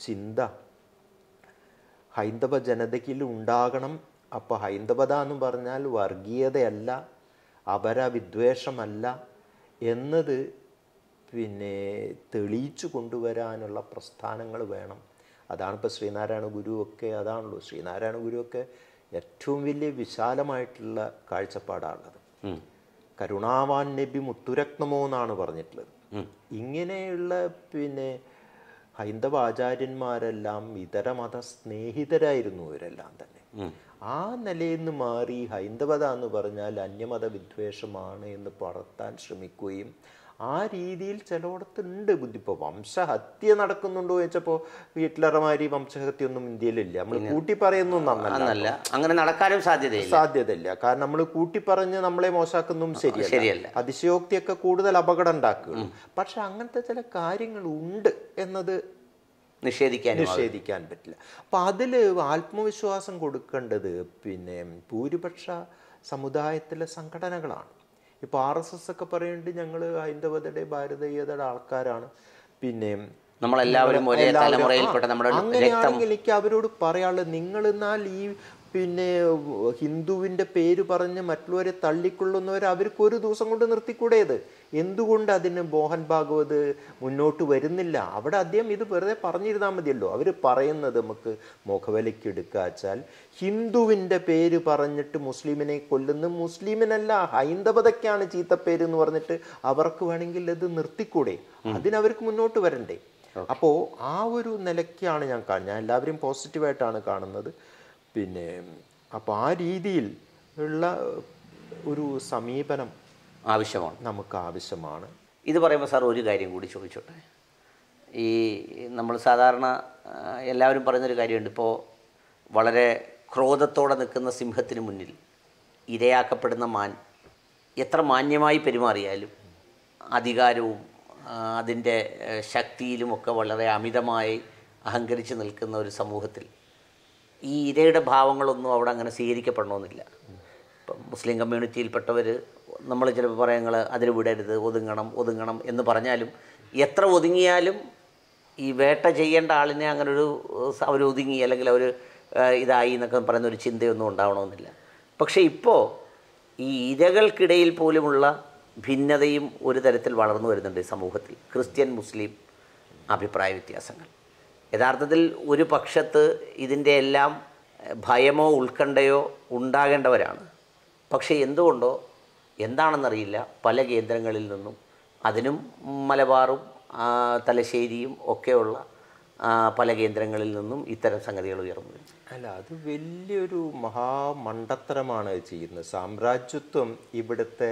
ചിന്ത ഹൈന്ദവ ജനതയ്ക്കിൽ ഉണ്ടാകണം. അപ്പോൾ ഹൈന്ദവത എന്ന് പറഞ്ഞാൽ വർഗീയതയല്ല അപരവിദ്വേഷമല്ല എന്നത് പിന്നെ തെളിയിച്ചു കൊണ്ടുവരാനുള്ള പ്രസ്ഥാനങ്ങൾ വേണം. അതാണ് ഇപ്പോൾ ശ്രീനാരായണ ഗുരുവൊക്കെ അതാണല്ലോ. ശ്രീനാരായണ ഗുരുവൊക്കെ ഏറ്റവും വലിയ വിശാലമായിട്ടുള്ള കാഴ്ചപ്പാടാണുള്ളത്. കരുണാവാൻ നബി മുത്തുരത്നമോ എന്നാണ് പറഞ്ഞിട്ടുള്ളത്. ഇങ്ങനെയുള്ള പിന്നെ ഹൈന്ദവ ആചാര്യന്മാരെല്ലാം ഇതര മത സ്നേഹിതരായിരുന്നു ഇവരെല്ലാം തന്നെ. ആ നിലയിൽ നിന്ന് മാറി ഹൈന്ദവത എന്ന് പറഞ്ഞാൽ അന്യമത വിദ്വേഷമാണ് എന്ന് പറത്താൻ ശ്രമിക്കുകയും ആ രീതിയിൽ ചിലയിടത്തുണ്ട് ബുദ്ധി. ഇപ്പോൾ വംശഹത്യ നടക്കുന്നുണ്ടോ എന്ന് വെച്ചപ്പോൾ ഹിറ്റ്ലർമാരി വംശഹത്യൊന്നും ഇന്ത്യയിലില്ല. നമ്മൾ കൂട്ടി. പറയുന്നു നന്നല്ല അങ്ങനെ നടക്കാനും സാധ്യതയില്ല. സാധ്യതയില്ല. കാരണം നമ്മൾ കൂട്ടി പറഞ്ഞ് നമ്മളെ മോശമാക്കുന്നതും ശരിയല്ല. അതിശയോക്തിയൊക്കെ കൂടുതൽ അപകടം ഉണ്ടാക്കുകയുള്ളൂ പക്ഷെ അങ്ങനത്തെ ചില കാര്യങ്ങൾ ഉണ്ട് എന്നത് നിഷേധിക്കാൻ നിഷേധിക്കാൻ പറ്റില്ല. അപ്പൊ അതിൽ ആത്മവിശ്വാസം കൊടുക്കേണ്ടത് പിന്നെ ഭൂരിപക്ഷ സമുദായത്തിലെ സംഘടനകളാണ്. ഇപ്പൊ ആർ എസ് എസ് ഒക്കെ പറയുന്നുണ്ട് ഞങ്ങൾ ഹൈന്ദവതയുടെ ഭാരതീയതയുടെ ആൾക്കാരാണ്. പിന്നെ നമ്മളെല്ലാവരും ഒരേ തലമുറയിൽപ്പെട്ട നമ്മുടെ അങ്ങനെയാണെങ്കിൽ എനിക്ക് അവരോട് പറയാനുള്ളത് നിങ്ങൾ എന്നാൽ ഈ പിന്നെ ഹിന്ദുവിന്റെ പേര് പറഞ്ഞ് മറ്റുള്ളവരെ തള്ളിക്കൊള്ളുന്നവർ അവർക്ക് ഒരു ദിവസം കൊണ്ട് നിർത്തിക്കൂടേത്? എന്തുകൊണ്ട് അതിന് മോഹൻ ഭാഗവത് മുന്നോട്ട് വരുന്നില്ല? അവിടെ അദ്ദേഹം ഇത് വെറുതെ പറഞ്ഞിരുന്നാൽ മതിയല്ലോ. അവർ പറയുന്നത് നമുക്ക് മുഖവിലയ്ക്ക് എടുക്കാച്ചാൽ ഹിന്ദുവിന്റെ പേര് പറഞ്ഞിട്ട് മുസ്ലിമിനെ കൊല്ലുന്ന മുസ്ലിമിനല്ല ഹൈന്ദവതയ്ക്കാണ് ചീത്തപ്പേര് എന്ന് പറഞ്ഞിട്ട് അവർക്ക് വേണമെങ്കിൽ അത് നിർത്തിക്കൂടെ? അതിനവർക്ക് മുന്നോട്ട് വരണ്ടേ? അപ്പോ ആ ഒരു നിലയ്ക്കാണ് ഞാൻ കാണുന്നത്. ഞാൻ എല്ലാവരും പോസിറ്റീവായിട്ടാണ് കാണുന്നത്. പിന്നെ അപ്പോൾ ആ രീതിയിൽ ഉള്ള ഒരു സമീപനം ആവശ്യമാണ്. നമുക്ക് ആവശ്യമാണ്. ഇത് പറയുമ്പോൾ സാർ ഒരു കാര്യം കൂടി ചോദിച്ചോട്ടെ? ഈ നമ്മൾ സാധാരണ എല്ലാവരും പറയുന്നൊരു കാര്യമുണ്ട്. ഇപ്പോൾ വളരെ ക്രോധത്തോടെ നിൽക്കുന്ന സിംഹത്തിന് മുന്നിൽ ഇരയാക്കപ്പെടുന്ന മാൻ എത്ര മാന്യമായി പെരുമാറിയാലും അധികാരവും അതിന്റെ ശക്തിയിലുമൊക്കെ വളരെ അമിതമായി അഹങ്കരിച്ച് നിൽക്കുന്ന ഒരു സമൂഹത്തിൽ ഈ ഇരയുടെ ഭാവങ്ങളൊന്നും അവിടെ അങ്ങനെ സ്വീകരിക്കപ്പെടണമെന്നില്ല. ഇപ്പം മുസ്ലിം കമ്മ്യൂണിറ്റിയിൽപ്പെട്ടവർ നമ്മൾ ചിലപ്പോൾ പറയുന്നത് അതിൽ വിടരുത് ഒതുങ്ങണം ഒതുങ്ങണം എന്ന് പറഞ്ഞാലും എത്ര ഒതുങ്ങിയാലും ഈ വേട്ട ചെയ്യേണ്ട ആളിനെ അങ്ങനെ ഒരു അവർ ഒതുങ്ങി അല്ലെങ്കിൽ അവർ ഇതായി എന്നൊക്കെ പറയുന്ന ഒരു ചിന്തയൊന്നും ഉണ്ടാവണമെന്നില്ല. പക്ഷേ ഇപ്പോൾ ഈ ഇരകൾക്കിടയിൽ പോലുമുള്ള ഭിന്നതയും ഒരു തരത്തിൽ വളർന്നു വരുന്നുണ്ട് ഈ സമൂഹത്തിൽ. ക്രിസ്ത്യൻ മുസ്ലിം അഭിപ്രായ വ്യത്യാസങ്ങൾ. യഥാർത്ഥത്തിൽ ഒരു പക്ഷത്ത് ഇതിന്റെ എല്ലാം ഭയമോ ഉത്കണ്ഠയോ ഉണ്ടാകേണ്ടവരാണ്. പക്ഷേ എന്തുകൊണ്ടോ എന്താണെന്നറിയില്ല പല കേന്ദ്രങ്ങളിൽ നിന്നും അതിനും മലബാറും തലശ്ശേരിയും ഒക്കെയുള്ള പല കേന്ദ്രങ്ങളിൽ നിന്നും ഇത്തരം സംഗതികൾ ഉയർന്നു അല്ല അത് വലിയൊരു മഹാമണ്ടത്തരമാണ് ചെയ്യുന്നത്. സാമ്രാജ്യത്വം ഇവിടുത്തെ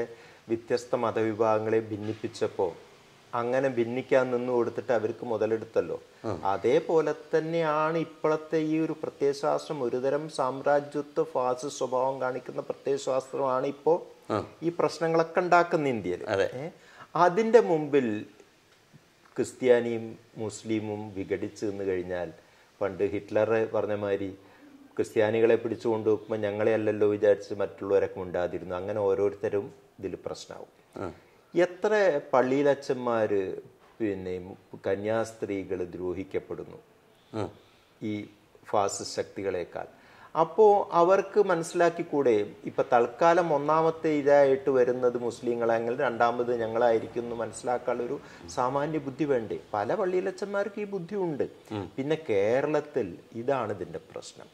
വ്യത്യസ്ത മതവിഭാഗങ്ങളെ ഭിന്നിപ്പിച്ചപ്പോൾ അങ്ങനെ ഭിന്നിക്കാൻ നിന്ന് കൊടുത്തിട്ട് അവർക്ക് മുതലെടുത്തല്ലോ. അതേപോലെ തന്നെയാണ് ഇപ്പോഴത്തെ ഈ ഒരു പ്രത്യയശാസ്ത്രം. ഒരുതരം സാമ്രാജ്യത്വ ഫാസ് സ്വഭാവം കാണിക്കുന്ന പ്രത്യയശാസ്ത്രമാണ് ഇപ്പോൾ ഈ പ്രശ്നങ്ങളൊക്കെ ഉണ്ടാക്കുന്ന ഇന്ത്യയിൽ. അതിന്റെ മുമ്പിൽ ക്രിസ്ത്യാനിയും മുസ്ലിമും വിഘടിച്ച് നിന്ന് കഴിഞ്ഞാൽ പണ്ട് ഹിറ്റ്ലർ പറഞ്ഞ മാതിരി ക്രിസ്ത്യാനികളെ പിടിച്ചു കൊണ്ടുപോകുമ്പോൾ ഞങ്ങളെ അല്ലല്ലോ വിചാരിച്ച് മറ്റുള്ളവരൊക്കെ ഉണ്ടാതിരുന്നു അങ്ങനെ ഓരോരുത്തരും ഇതിൽ പ്രശ്നമാവും. എത്ര പള്ളിയിലച്ഛന്മാർ പിന്നെ കന്യാസ്ത്രീകൾ ദ്രോഹിക്കപ്പെടുന്നു? ഈ ഫാസിസ്റ്റ് ശക്തികളെക്കാൾ. അപ്പോൾ അവർക്ക് മനസ്സിലാക്കിക്കൂടെ ഇപ്പം തൽക്കാലം ഒന്നാമത്തെ ഇതായിട്ട് വരുന്നത് മുസ്ലിങ്ങളെങ്കിൽ രണ്ടാമത് ഞങ്ങളായിരിക്കും എന്ന് മനസ്സിലാക്കാനുള്ള ഒരു സാമാന്യ ബുദ്ധി വേണ്ടേ? പല പള്ളിയിലച്ചന്മാർക്ക് ഈ ബുദ്ധി ഉണ്ട്. പിന്നെ കേരളത്തിൽ ഇതാണ് ഇതിന്റെ പ്രശ്നം.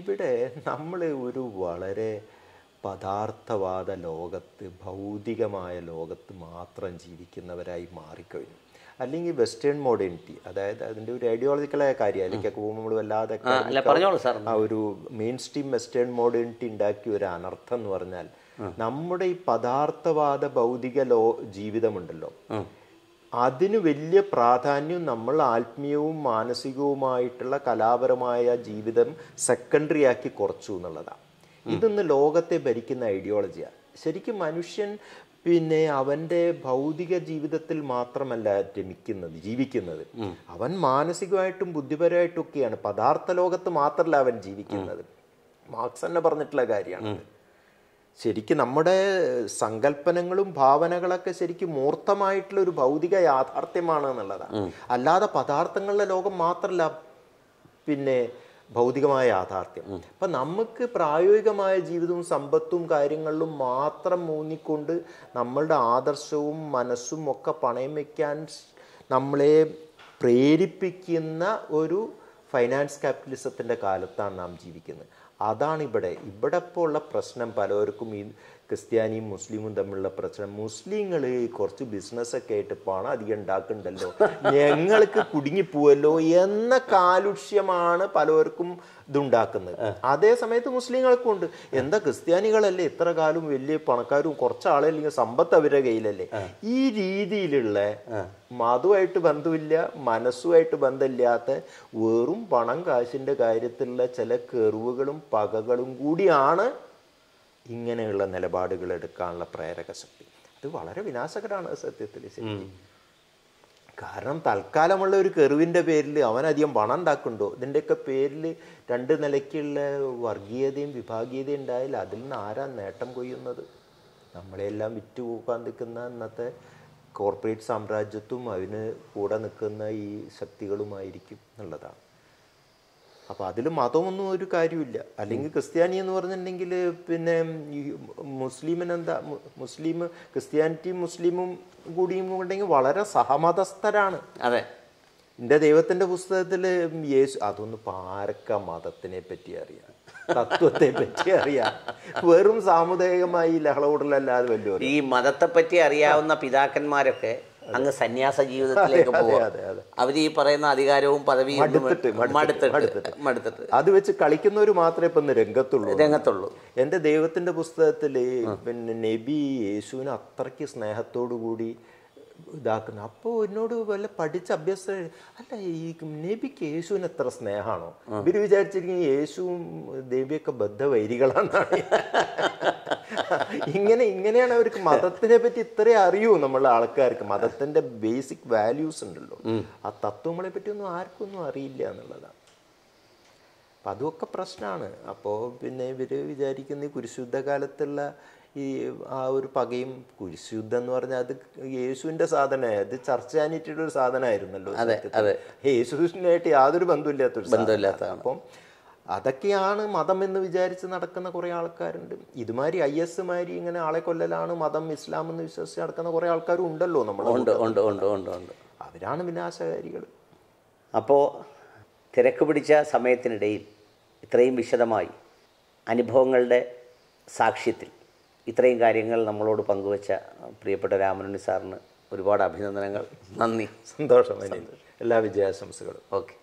ഇവിടെ നമ്മൾ ഒരു വളരെ പദാർത്ഥവാദ ലോകത്ത് ഭൗതികമായ ലോകത്ത് മാത്രം ജീവിക്കുന്നവരായി മാറിക്കഴിഞ്ഞു. അല്ലെങ്കിൽ വെസ്റ്റേൺ മോഡേണിറ്റി അതായത് അതിന്റെ ഒരു ഐഡിയോളജിക്കലായ കാര്യം അതിലേക്കൊക്കെ പോകുമ്പോൾ നമ്മൾ വല്ലാതെ അല്ല പറഞ്ഞോളൂ സാർ. ആ ഒരു മെയിൻ സ്ട്രീം വെസ്റ്റേൺ മോഡേണിറ്റി ഉണ്ടാക്കിയ ഒരു അനർത്ഥം എന്ന് പറഞ്ഞാൽ നമ്മുടെ ഈ പദാർത്ഥവാദ ഭൗതിക ലോ ജീവിതമുണ്ടല്ലോ. അതിന് വലിയ പ്രാധാന്യം നമ്മൾ ആത്മീയവും മാനസികവുമായിട്ടുള്ള കലാപരമായ ജീവിതം സെക്കൻഡറി ആക്കി കുറച്ചു എന്നുള്ളതാണ് ഇതൊന്ന് ലോകത്തെ ഭരിക്കുന്ന ഐഡിയോളജിയാണ് ശരിക്കും മനുഷ്യൻ പിന്നെ അവന്റെ ഭൗതിക ജീവിതത്തിൽ മാത്രമല്ല രമിക്കുന്നത് ജീവിക്കുന്നത്. അവൻ മാനസികമായിട്ടും ബുദ്ധിപരമായിട്ടും ഒക്കെയാണ് പദാർത്ഥ ലോകത്ത് മാത്രമല്ല അവൻ ജീവിക്കുന്നത്. മാർക്സ് തന്നെ പറഞ്ഞിട്ടുള്ള കാര്യമാണ് ശരിക്കും നമ്മുടെ സങ്കല്പനങ്ങളും ഭാവനകളൊക്കെ ശരിക്കും മൂർത്തമായിട്ടുള്ള ഒരു ഭൗതിക യാഥാർത്ഥ്യമാണ് എന്നുള്ളതാണ്. അല്ലാതെ പദാർത്ഥങ്ങളുടെ ലോകം മാത്രമല്ല പിന്നെ ഭൗതികമായ യാഥാർത്ഥ്യം. അപ്പൊ നമുക്ക് പ്രായോഗികമായ ജീവിതവും സമ്പത്തും കാര്യങ്ങളിലും മാത്രം മൂന്നിക്കൊണ്ട് നമ്മളുടെ ആദർശവും മനസ്സും ഒക്കെ പണയം വെക്കാൻ നമ്മളെ പ്രേരിപ്പിക്കുന്ന ഒരു ഫൈനാൻസ് ക്യാപിറ്റലിസത്തിന്റെ കാലത്താണ് നാം ജീവിക്കുന്നത്. അതാണ് ഇവിടെ ഇവിടെ ഇപ്പോൾ ഉള്ള പ്രശ്നം പലവർക്കും ഈ ക്രിസ്ത്യാനിയും മുസ്ലിമും തമ്മിലുള്ള പ്രശ്നം. മുസ്ലിങ്ങൾ കുറച്ച് ബിസിനസ്സൊക്കെ ആയിട്ട് പണം അധികം ഉണ്ടാക്കുന്നുണ്ടല്ലോ ഞങ്ങൾക്ക് കുടുങ്ങിപ്പോവല്ലോ എന്ന കാലുഷ്യമാണ് പലവർക്കും ഇതുണ്ടാക്കുന്നത്. അതേ സമയത്ത് മുസ്ലിങ്ങൾക്കും ഉണ്ട്. എന്താ ക്രിസ്ത്യാനികളല്ലേ ഇത്ര കാലം വലിയ പണക്കാരും കുറച്ച് ആളല്ലെങ്കിൽ സമ്പത്ത് അവരുടെ കയ്യിലല്ലേ? ഈ രീതിയിലുള്ള മതവുമായിട്ട് ബന്ധമില്ല മനസ്സുമായിട്ട് ബന്ധമില്ലാത്ത വെറും പണം കാശിന്റെ കാര്യത്തിലുള്ള ചില കെറിവുകളും പകകളും കൂടിയാണ് ഇങ്ങനെയുള്ള നിലപാടുകൾ എടുക്കാനുള്ള പ്രേരക ശക്തി. അത് വളരെ വിനാശകരമാണ് സത്യത്തിൽ ശരിക്കും കാരണം തൽക്കാലമുള്ള ഒരു കെറിവിന്റെ പേരിൽ അവനധികം പണം ഉണ്ടാക്കുന്നുണ്ടോ? ഇതിന്റെയൊക്കെ പേരിൽ രണ്ട് നിലയ്ക്കുള്ള വർഗീയതയും വിഭാഗീയതയും ഉണ്ടായാൽ അതിൽ നിന്ന് ആരാ നേട്ടം കൊയ്യുന്നത്? നമ്മളെല്ലാം വിറ്റ് പോകാൻ നിൽക്കുന്ന ഇന്നത്തെ കോർപ്പറേറ്റ് സാമ്രാജ്യത്വം അതിന് കൂടെ നിൽക്കുന്ന ഈ ശക്തികളുമായിരിക്കും എന്നുള്ളതാണ്. അപ്പോൾ അതിൽ മതമൊന്നും ഒരു കാര്യമില്ല. അല്ലെങ്കിൽ ക്രിസ്ത്യാനി എന്ന് പറഞ്ഞിട്ടുണ്ടെങ്കിൽ പിന്നെ മുസ്ലിമിനെന്താ മുസ്ലിം ക്രിസ്ത്യാനിറ്റിയും മുസ്ലിമും കൂടിയും ഉണ്ടെങ്കിൽ വളരെ സഹമതസ്ഥരാണ്. അതെ. എന്റെ ദൈവത്തിന്റെ പുസ്തകത്തിൽ യേശു അതൊന്ന് പാരക്ക മതത്തിനെ പറ്റി അറിയാം. തത്വത്തെ പറ്റി അറിയാം. വെറും സാമുദായികമായി ലഹളകൂടലല്ലാതെ വലിയ ഈ മതത്തെ പറ്റി അറിയാവുന്ന പിതാക്കന്മാരൊക്കെ അങ്ങ് സന്യാസ ജീവിതത്തിലേക്ക് അതെ. അവർ ഈ പറയുന്ന അധികാരവും പദവിയും മടുത്തിട്ട്, മടുത്തിട്ട്, അത് വെച്ച് കളിക്കുന്നവർ മാത്രമേ ഇപ്പം രംഗത്തുള്ളൂ. രംഗത്തുള്ളൂ. എന്റെ ദൈവത്തിന്റെ പുസ്തകത്തിൽ പിന്നെ നബി യേശുവിനെ അത്രയ്ക്ക് സ്നേഹത്തോടു കൂടി ഇതാക്കുന്നു. അപ്പോൾ എന്നോട് വല്ല പഠിച്ച അഭ്യസ അല്ല ഈ നബിക്ക് യേശുവിന് എത്ര സ്നേഹമാണോ? ഇവർ വിചാരിച്ചിരിക്കുന്നത് യേശുവും ദേവിയൊക്കെ ബദ്ധവൈരികളാണെന്നാണ് ഇങ്ങനെ ഇങ്ങനെയാണ് അവർക്ക് മതത്തിനെ പറ്റി ഇത്രേ അറിയൂ നമ്മളെ ആൾക്കാർക്ക്. മതത്തിന്റെ ബേസിക് വാല്യൂസ് ഉണ്ടല്ലോ. ആ തത്വങ്ങളെ പറ്റി ഒന്നും ആർക്കും ഒന്നും അറിയില്ല എന്നുള്ളതാണ്. അപ്പം അതൊക്കെ പ്രശ്നമാണ്. അപ്പോൾ പിന്നെ ഇവർ വിചാരിക്കുന്ന ഈ കുരിശുദ്ധ കാലത്തുള്ള ഈ ആ ഒരു പകയും കുരിശുദ്ധം എന്ന് പറഞ്ഞാൽ അത് യേശുവിന്റെ സാധനമായി അത് ചർച്ച ഒരു സാധനമായിരുന്നല്ലോ അതെ, അതെ. യേശുവിനായിട്ട് യാതൊരു ബന്ധമില്ലാത്തൊരു ബന്ധമില്ലാത്ത അപ്പം അതൊക്കെയാണ് മതം എന്ന് വിചാരിച്ച് നടക്കുന്ന കുറേ ആൾക്കാരുണ്ട്. ഇതുമാതിരി ഐ എസ് മാതിരി ഇങ്ങനെ ആളെ കൊല്ലലാണ് മതം ഇസ്ലാം എന്ന് വിശ്വസിച്ച് നടക്കുന്ന കുറേ ആൾക്കാരും ഉണ്ടല്ലോ നമ്മൾ ഉണ്ട് ഉണ്ട് ഉണ്ട് ഉണ്ട് ഉണ്ട്. അവരാണ് വിനാശകാരികൾ അപ്പോൾ തിരക്ക് പിടിച്ച സമയത്തിനിടയിൽ ഇത്രയും വിശദമായി അനുഭവങ്ങളുടെ സാക്ഷ്യത്തിൽ ഇത്രയും കാര്യങ്ങൾ നമ്മളോട് പങ്കുവച്ച പ്രിയപ്പെട്ട രാമനുണ്ണി സാറിന് ഒരുപാട് അഭിനന്ദനങ്ങൾ. നന്ദി. സന്തോഷം എല്ലാ വിജയാശംസകളും. ഓക്കെ.